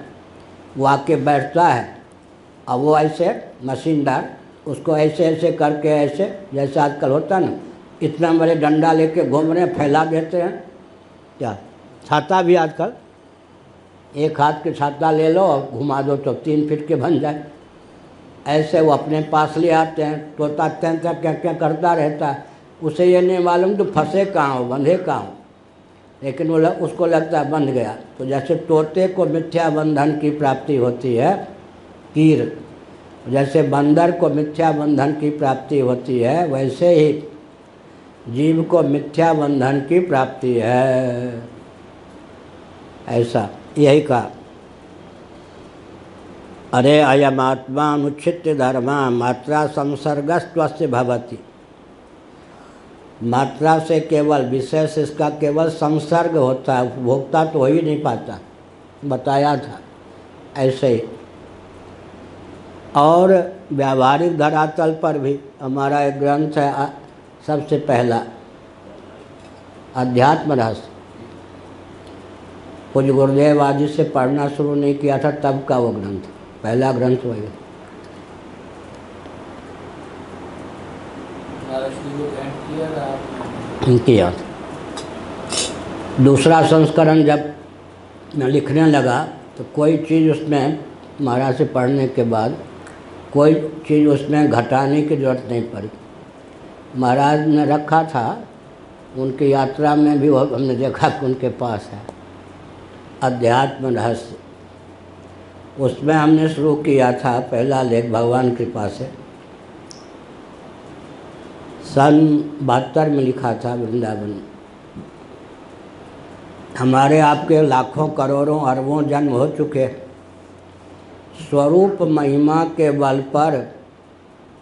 Speaker 1: वो आके बैठता है। अब वो ऐसे मशीनदार उसको ऐसे ऐसे करके ऐसे जैसे आजकल होता है ना इतना बड़े डंडा लेके घूम रहे हैं फैला देते हैं। क्या? छाता भी आजकल। एक हाथ के छाता ले लो और घुमा दो तो तीन फीट के बन जाए। ऐसे वो अपने पास ले आते हैं तोता तैं क्या क्या करता रहता है। उसे ये नहीं मालूम तो फंसे कहाँ हो बंधे कहाँ हो। लेकिन वो लग, उसको लगता है बंध गया। तो जैसे तोते को मिथ्या बंधन की प्राप्ति होती है कीर। जैसे बंदर को मिथ्या बंधन की प्राप्ति होती है, वैसे ही जीव को मिथ्या बंधन की प्राप्ति है। ऐसा, यही कहा। अरे अयम आत्मा अनुच्छित धर्मा, मात्रा संसर्गस्व भवती। मात्रा से केवल, विशेष इसका केवल संसर्ग होता है, उपभोक्ता तो हो ही नहीं पाता। बताया था, ऐसे ही। और व्यावहारिक धरातल पर भी हमारा एक ग्रंथ है सबसे पहला, अध्यात्म रहस्य। कुछ गुरुदेव आदि से पढ़ना शुरू नहीं किया था, तब का वो ग्रंथ, पहला ग्रंथ वही किया दूसरा संस्करण जब मैं लिखने लगा तो कोई चीज़ उसमें महाराज से पढ़ने के बाद कोई चीज़ उसमें घटाने की ज़रूरत नहीं पड़ी। महाराज ने रखा था, उनकी यात्रा में भी हमने देखा कि उनके पास है। अध्यात्म रहस्य। उसमें हमने शुरू किया था पहला लेख भगवान कृपा से सन बहत्तर में लिखा था वृंदावन। हमारे आपके लाखों करोड़ों अरबों जन्म हो चुके स्वरूप महिमा के बल पर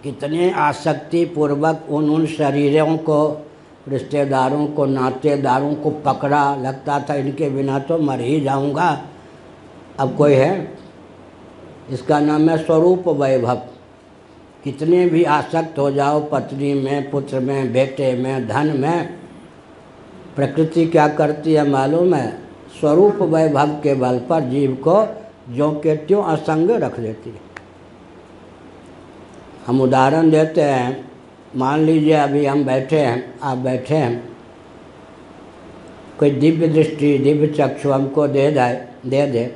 Speaker 1: कितने आसक्ति पूर्वक उन उन शरीरों को, रिश्तेदारों को, नातेदारों को पकड़ा। लगता था इनके बिना तो मर ही जाऊँगा। अब कोई है? इसका नाम है स्वरूप वैभव। कितने भी आसक्त हो जाओ, पत्नी में, पुत्र में, बेटे में, धन में, प्रकृति क्या करती है मालूम है? स्वरूप वैभव के बल पर जीव को जो के त्यों असंग रख देती है। हम उदाहरण देते हैं, मान लीजिए अभी हम बैठे हैं, आप बैठे हैं। कोई दिव्य दृष्टि, दिव्य चक्षु हमको दे दे दे दे।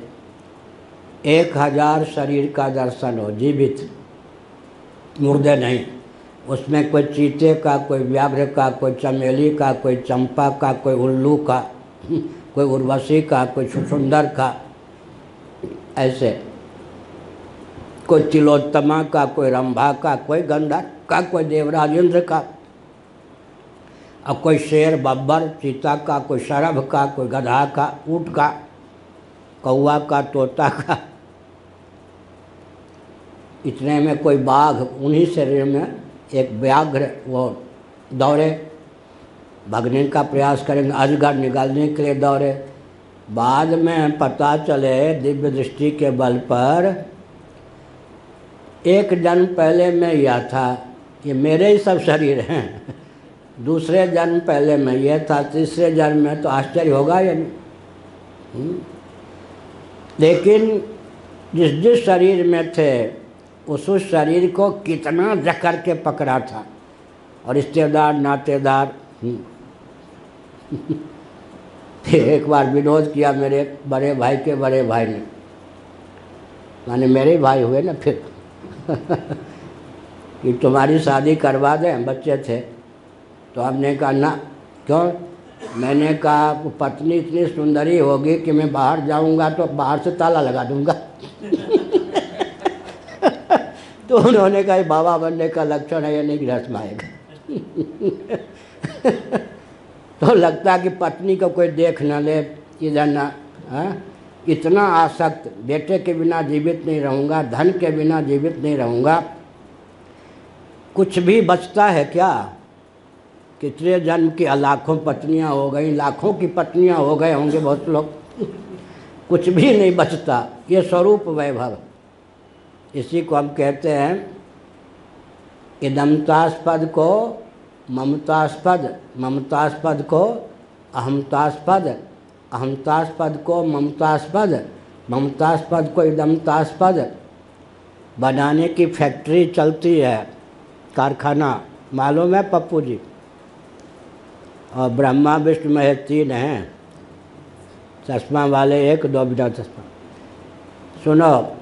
Speaker 1: एक हज़ार शरीर का दर्शन हो, जीवित। मुर्दे नहीं। उसमें कोई चीते का, कोई व्याघ्र का, कोई चमेली का, कोई चंपा का, कोई उल्लू का, कोई उर्वशी का, कोई सुंदर का ऐसे। कोई तिलोत्तमा का, कोई रंभा का, कोई गंधा का, कोई देवराजेंद्र का, और कोई शेर, बब्बर चीता का, कोई शरभ का, कोई गधा का, ऊँट का कौआ का, तोता का। इतने में कोई बाघ, उन्हीं शरीर में एक व्याघ्र वो दौड़े। भगने का प्रयास करेंगे, अजगर निकालने के लिए दौड़े। बाद में पता चले दिव्य दृष्टि के बल पर, एक जन्म पहले मैं यह था कि मेरे ही सब शरीर हैं दूसरे जन्म पहले में यह था, तीसरे जन्म में तो आश्चर्य होगा या नहीं हम्म। लेकिन जिस जिस शरीर में थे, उस उस शरीर को कितना जकड़ के पकड़ा था और रिश्तेदार नातेदार हम्म। एक बार विरोध किया मेरे बड़े भाई के बड़े भाई ने। माने मेरे भाई हुए ना फिर। कि तुम्हारी शादी करवा दें बच्चे थे। तो हमने कहा, ना, क्यों? मैंने कहा पत्नी इतनी सुंदरी होगी कि मैं बाहर जाऊँगा तो बाहर से ताला लगा दूँगा। तो उन्होंने कहा बाबा बनने का लक्षण है, या नहीं गृहस्थ आएगा तो लगता कि पत्नी को कोई देख न ले इधर ना हाँ? इतना आसक्त, बेटे के बिना जीवित नहीं रहूँगा, धन के बिना जीवित नहीं रहूँगा। कुछ भी बचता है क्या? कितने जन्म की लाखों पत्नियाँ हो गई, लाखों की पत्नियाँ हो गए होंगे बहुत लोग। कुछ भी नहीं बचता, ये स्वरूप वैभव। इसी को हम कहते हैं इदमतास्पद को ममतास्पद ममतास्पद को अहमतास्पद अहमतास्पद को ममतास्पद ममतास्पद को इदमतास्पद। बनाने की फैक्ट्री चलती है, कारखाना। मालूम है पप्पू जी? और ब्रह्मा, विष्णु महेश तीन हैं। चश्मा वाले एक, दो बिना चश्मा। सुनो,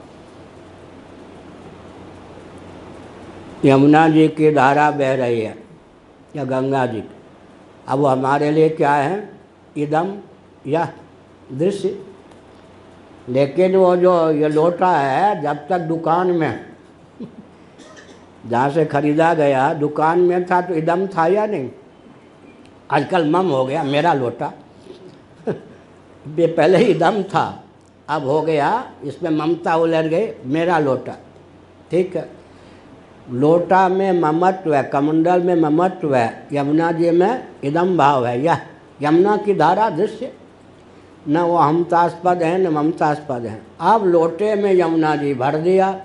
Speaker 1: यमुना जी की धारा बह रही है। या गंगा जी अब वो हमारे लिए क्या है? इदम या दृश्य। लेकिन वो जो ये लोटा है, जब तक दुकान में, जहाँ से खरीदा गया, दुकान में था तो इदम था या नहीं? आजकल मम हो गया मेरा लोटा। ये पहले ही दम था, अब हो गया, इसमें ममता उलझ गई, मेरा लोटा। ठीक है? लोटा में ममत्व है, कमंडल में ममत्व है, यमुना जी में इदम भाव है। यह यमुना की धारा दृश्य। न वो हमतास्पद है, न ममतास्पद है। अब लोटे में यमुना जी भर दिया।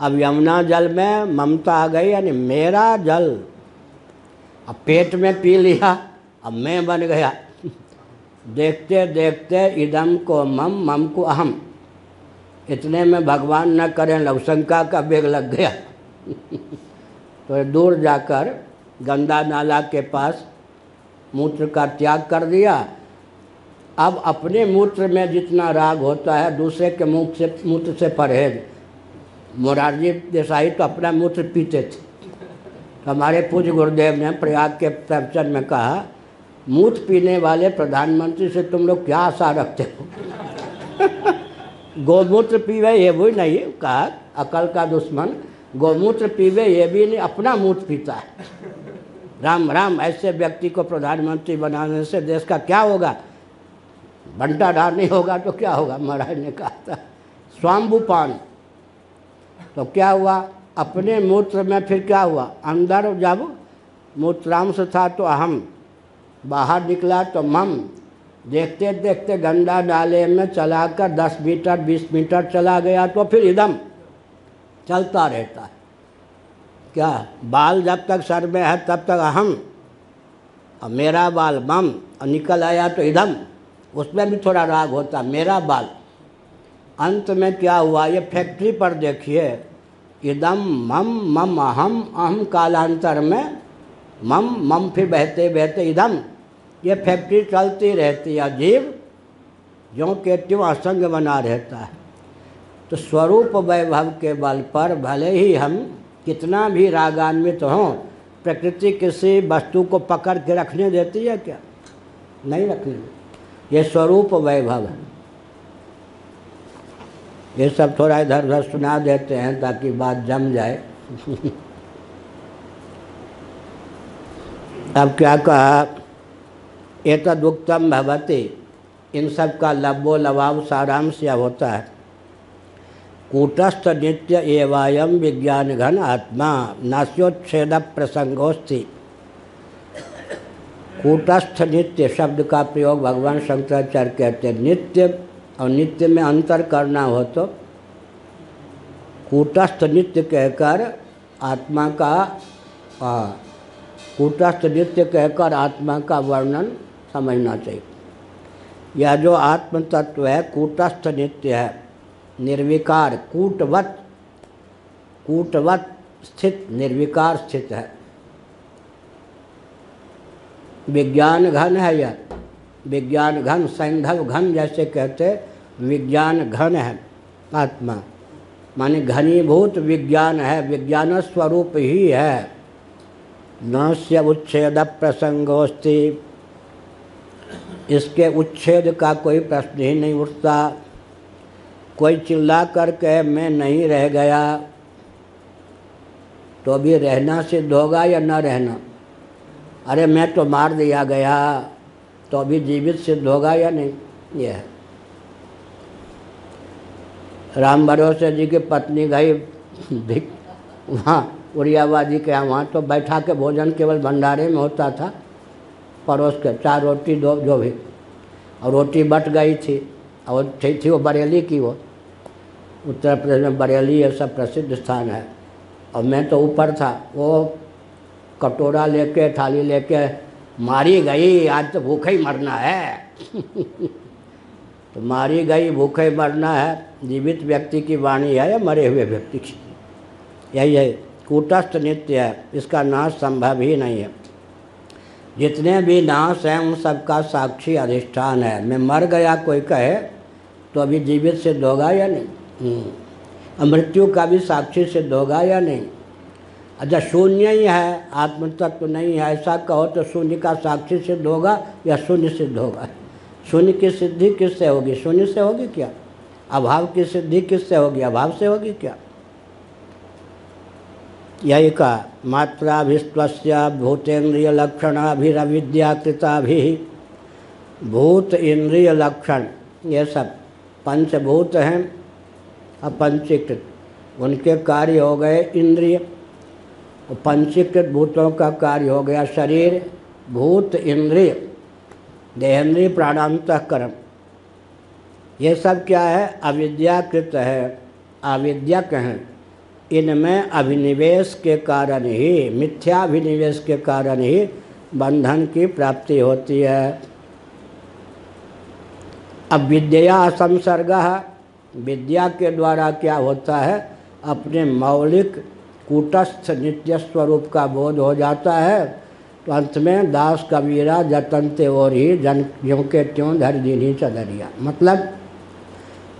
Speaker 1: अब यमुना जल में ममता आ गई, यानी मेरा जल। अब पेट में पी लिया, अब मैं बन गया। देखते देखते इदम को मम मम को अहम। इतने में भगवान न करें लवशंका का बेग लग गया। तो दूर जाकर गंदा नाला के पास मूत्र का त्याग कर दिया। अब अपने मूत्र में जितना राग होता है, दूसरे के मुख से, मूत्र से परहेज। मोरारजी देसाई तो अपना मूत्र पीते थे। तो हमारे पूज्य गुरुदेव ने प्रयाग के प्रवचन में कहा, मूत्र पीने वाले प्रधानमंत्री से तुम लोग क्या आशा रखते हो? गोमूत्र पीवे ये भी नहीं, कहा अकल का दुश्मन। गोमूत्र पीवे, ये भी नहीं, अपना मूत्र पीता है। राम राम, ऐसे व्यक्ति को प्रधानमंत्री बनाने से देश का क्या होगा? बंटाधार नहीं होगा तो क्या होगा? महाराज ने कहा था स्वाम्बुपान तो क्या हुआ? अपने मूत्र में फिर क्या हुआ? अंदर जब मूत्रांश था तो अहम, बाहर निकला तो मम। देखते देखते गंदा नाले में चलाकर दस मीटर, बीस मीटर चला गया तो फिर इदम। चलता रहता है। क्या? बाल जब तक सर में है, तब तक अहम। और मेरा बाल मम और निकल आया तो इधम। उसमें भी थोड़ा राग होता, मेरा बाल। अंत में क्या हुआ? ये फैक्ट्री पर देखिए। इदम, मम मम, अहम अहम कालांतर में मम मम फिर बहते बहते इदम। ये फैक्ट्री चलती रहती है जीव जो के त्यों असंग बना रहता है। तो स्वरूप वैभव के बल पर भले ही हम कितना भी रागान्वित हों, प्रकृति किसी वस्तु को पकड़ के रखने देती है क्या? नहीं रखने देती। ये स्वरूप वैभव है। ये सब थोड़ा इधर उधर सुना देते हैं ताकि बात जम जाए। अब क्या कहा? एतदुक्तम भवती। इन सब का लब्बो लवाब सारांश यह होता है। कूटस्थ नित्य एवायम विज्ञान घन आत्मा नास्योच्छेद प्रसंगोस्ति कूटस्थ नित्य शब्द का प्रयोग भगवान शंकराचार्य कहते हैं। नित्य और नित्य में अंतर करना हो तो कूटस्थ नित्य कहकर आत्मा का कूटस्थ नित्य कहकर आत्मा का वर्णन समझना चाहिए। यह जो आत्म तत्व है कूटस्थ नित्य है। निर्विकार कूटवत कूटवत स्थित निर्विकार स्थित है। विज्ञान घन है यह। विज्ञान घन, सैंधव घन जैसे कहते, विज्ञान घन है आत्मा। माने घनीभूत विज्ञान है, विज्ञान स्वरूप ही है। न से उच्छेद प्रसंगोस्ती इसके उच्छेद का कोई प्रश्न ही नहीं उठता। कोई चिल्ला कर कहे मैं नहीं रह गया तो अभी रहना सिद्ध होगा या न रहना? अरे मैं तो मार दिया गया तो अभी जीवित सिद्ध होगा या नहीं? यह राम भरोसे जी की पत्नी गई भिक वहाँ उड़ियाबाजी के यहाँ, वहाँ तो बैठा के भोजन केवल भंडारे में होता था, परोस के, चार रोटी दो, जो भी। और रोटी बट गई थी, और थी थी वो बरेली की वो। उत्तर प्रदेश में बरेली ये सब प्रसिद्ध स्थान है। और मैं तो ऊपर था, वो कटोरा लेके, थाली लेके मारी गई, आज तो भूखे ही मरना है। तो मारी गई, भूखे ही मरना है, जीवित व्यक्ति की वाणी है या मरे हुए व्यक्ति की? यही है, कूटस्थ नित्य है, इसका नाश संभव ही नहीं है। जितने भी नाश हैं, उन सबका साक्षी अधिष्ठान है। मैं मर गया, कोई कहे तो अभी जीवित सिद्ध होगा या नहीं। मृत्यु का भी साक्षी सिद्ध होगा या नहीं? अच्छा शून्य ही है आत्म तत्व नहीं है, ऐसा कहो तो शून्य का साक्षी सिद्ध होगा या शून्य सिद्ध होगा? शून्य की सिद्धि किससे होगी? शून्य से होगी क्या? अभाव की सिद्धि किससे होगी? अभाव से होगी क्या? यही का मात्राभिस्त्वस्य भूतेन्द्रिय लक्षणाभिरविद्याकृता भी भूत, इंद्रिय लक्षण, ये सब पंचभूत हैं अपंचीकृत। उनके कार्य हो गए इंद्रिय। पंचीकृत भूतों का कार्य हो गया शरीर, भूत, इंद्रिय, देहेंद्रिय प्राणांतकरण। ये सब क्या है? अविद्याकृत है, अविद्यक हैं। इनमें अभिनिवेश के कारण ही, मिथ्याभिनिवेश के कारण ही बंधन की प्राप्ति होती है। अब विद्या संसर्ग विद्या के द्वारा क्या होता है? अपने मौलिक कूटस्थ नित्य स्वरूप का बोध हो जाता है। तो अंत में दास कबीरा जतनते और ही जन ज्यों के त्यों धर ही चदरिया। मतलब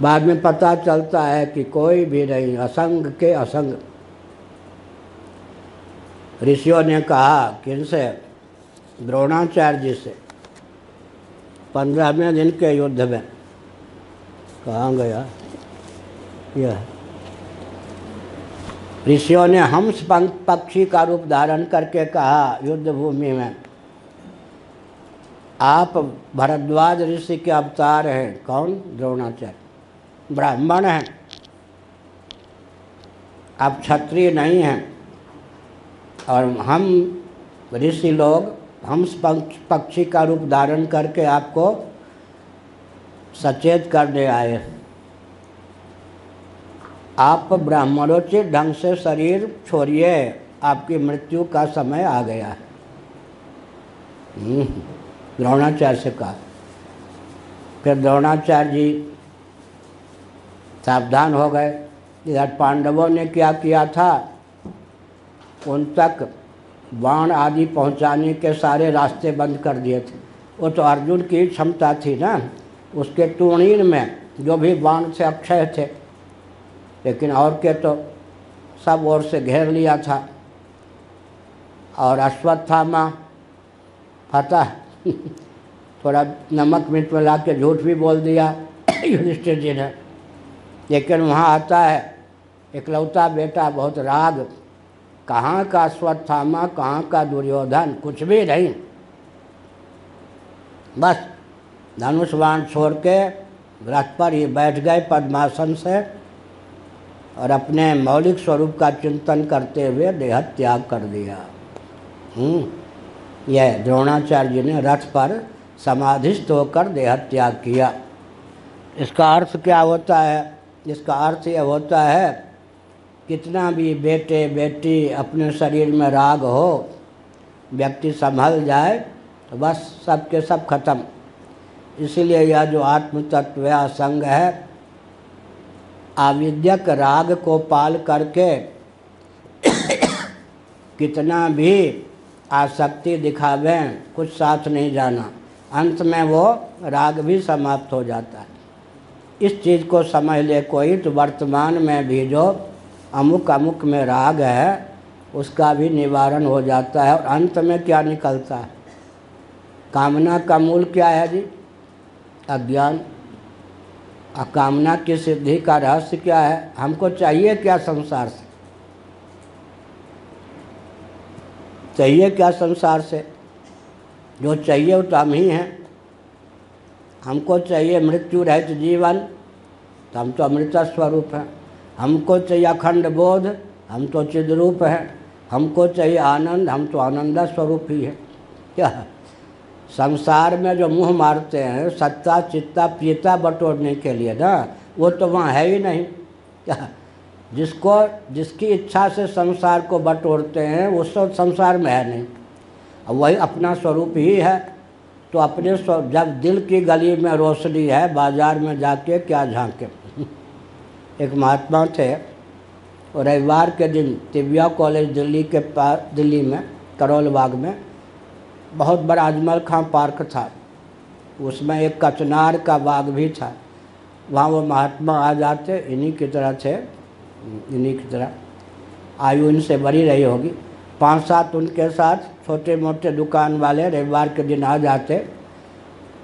Speaker 1: बाद में पता चलता है कि कोई भी नहीं, असंग के असंग। ऋषियों ने कहा किनसे? द्रोणाचार्य जी से। पंद्रहवें दिन के युद्ध में। कहाँ गया? यह ऋषियों ने हंस पक्षी का रूप धारण करके कहा, युद्ध भूमि में आप भरद्वाज ऋषि के अवतार हैं। कौन? द्रोणाचार्य। ब्राह्मण हैं। आप क्षत्रिय नहीं हैं। और हम ऋषि लोग हंस पक्षी का रूप धारण करके आपको सचेत करने आए आप ब्राह्मणोचित ढंग से शरीर छोड़िए आपकी मृत्यु का समय आ गया है। हम्म, द्रोणाचार्य से कहा। फिर द्रोणाचार्य जी सावधान हो गए। इधर पांडवों ने क्या किया था? उन तक बाण आदि पहुँचाने के सारे रास्ते बंद कर दिए थे। वो तो अर्जुन की क्षमता थी ना। उसके टूणीन में जो भी बाण से अक्षय थे लेकिन और के तो सब ओर से घेर लिया था। और अश्वत्थामा, फतह, थोड़ा नमक मिर्च मिला के झूठ भी बोल दिया, युधिष्ठिर जी ने। लेकिन वहाँ आता है, इकलौता बेटा, बहुत राग। कहाँ का अश्वत्थामा, कहाँ का दुर्योधन, कुछ भी नहीं। बस धनुष बाण छोड़ के रथ पर ही बैठ गए पद्मासन से। और अपने मौलिक स्वरूप का चिंतन करते हुए देह त्याग कर दिया। हम्म, यह द्रोणाचार्य जी ने रथ पर समाधिस्थ होकर देह त्याग किया। इसका अर्थ क्या होता है? इसका अर्थ यह होता है कितना भी बेटे बेटी अपने शरीर में राग हो व्यक्ति संभल जाए तो बस सब के सब खत्म। इसीलिए यह जो आत्म तत्व या संग है आविद्यक राग को पाल करके कितना भी आसक्ति दिखावें, कुछ साथ नहीं जाना। अंत में वो राग भी समाप्त हो जाता है। इस चीज़ को समझ ले कोई तो वर्तमान में भी जो अमुक अमुक में राग है, उसका भी निवारण हो जाता है और अंत में क्या निकलता है? कामना का मूल क्या है जी? अज्ञान। अकामना की सिद्धि का रहस्य क्या है? हमको चाहिए क्या संसार से? चाहिए क्या संसार से? जो चाहिए वो तो हम ही हैं। हमको चाहिए मृत्यु रहित जीवन तो हम तो अमृत स्वरूप हैं। हमको चाहिए अखंड बोध, हम तो चिद्रूप हैं। हमको चाहिए आनंद, हम तो आनंद स्वरूप ही है। क्या? संसार में जो मुँह मारते हैं सत्ता चित्ता पियता बटोरने के लिए ना, वो तो वहाँ है ही नहीं। क्या जिसको, जिसकी इच्छा से संसार को बटोरते हैं, वो सब संसार में है नहीं। अब वही अपना स्वरूप ही है। तो अपने जब दिल की गली में रोशनी है, बाज़ार में जाके क्या झांके। एक महात्मा थे, और रविवार के दिन तिबिया कॉलेज दिल्ली के पास दिल्ली में करोल बाग में बहुत बड़ा अजमल खां पार्क था। उसमें एक कचनार का बाग भी था। वहाँ वो महात्मा आ जाते, इन्हीं की तरह थे, इन्हीं की तरह। आयु इनसे बड़ी रही होगी। पाँच सात उनके साथ छोटे मोटे दुकान वाले रविवार के दिन आ जाते।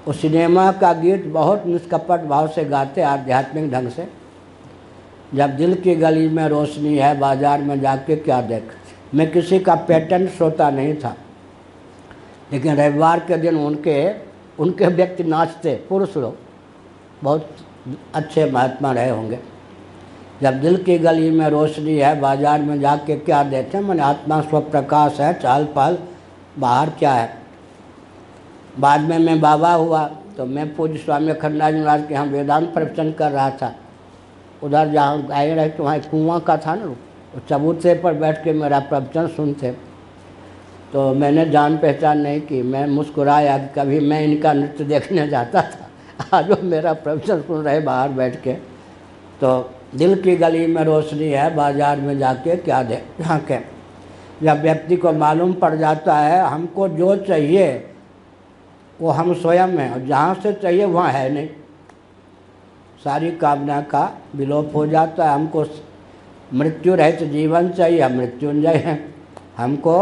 Speaker 1: वो सिनेमा का गीत बहुत निष्कपट भाव से गाते आध्यात्मिक ढंग से। जब दिल की गली में रोशनी है, बाज़ार में जाके क्या देख? मैं किसी का पेटेंट सोता नहीं था। लेकिन रविवार के दिन उनके उनके व्यक्ति नाचते, पुरुष लोग, बहुत अच्छे महात्मा रहे होंगे। जब दिल की गली में रोशनी है, बाज़ार में जाके क्या देते हैं? मैंने आत्मा स्वप्रकाश है चाल पाल बाहर क्या है? बाद में मैं बाबा हुआ तो मैं पूज्य स्वामी खन्ना जी महाराज के यहाँ वेदांत प्रवचन कर रहा था। उधर जहाँ आए रहे तो वहाँ कुआँ का था ना, वो चबूतरे पर बैठ के मेरा प्रवचन सुनते। तो मैंने जान पहचान नहीं की, मैं मुस्कुराया, कभी मैं इनका नृत्य देखने जाता था। आज वो मेरा प्रवचन सुन रहे बाहर बैठ के। तो दिल की गली में रोशनी है, बाज़ार में जाके क्या दे झाँके जब व्यक्ति को मालूम पड़ जाता है, हमको जो चाहिए, वो हम स्वयं हैं, और जहाँ से चाहिए वहाँ है नहीं। सारी कामना का विलोप हो जाता है, हमको मृत्यु रहित जीवन चाहिए, हम मृत्युंजय हैं। हमको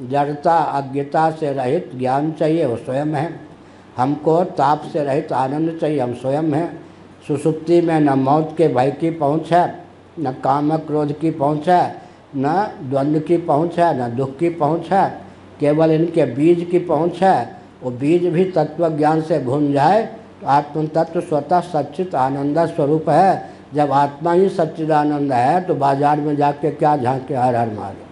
Speaker 1: जड़ता अज्ञता से रहित ज्ञान चाहिए, वो स्वयं है। हमको ताप से रहित आनंद चाहिए, हम स्वयं हैं। सुसुप्ति में न मौत के भय की पहुँच है, न काम क्रोध की पहुँच है, न द्वंद्व की पहुँच है, न दुख की पहुँच है। केवल इनके बीज की पहुँच है। वो बीज भी तत्व ज्ञान से घूम जाए तो आत्म तत्व स्वतः सच्चित आनंद स्वरूप है। जब आत्मा ही सच्चिदानंद है तो बाज़ार में जाके क्या झांके, हर हर मारे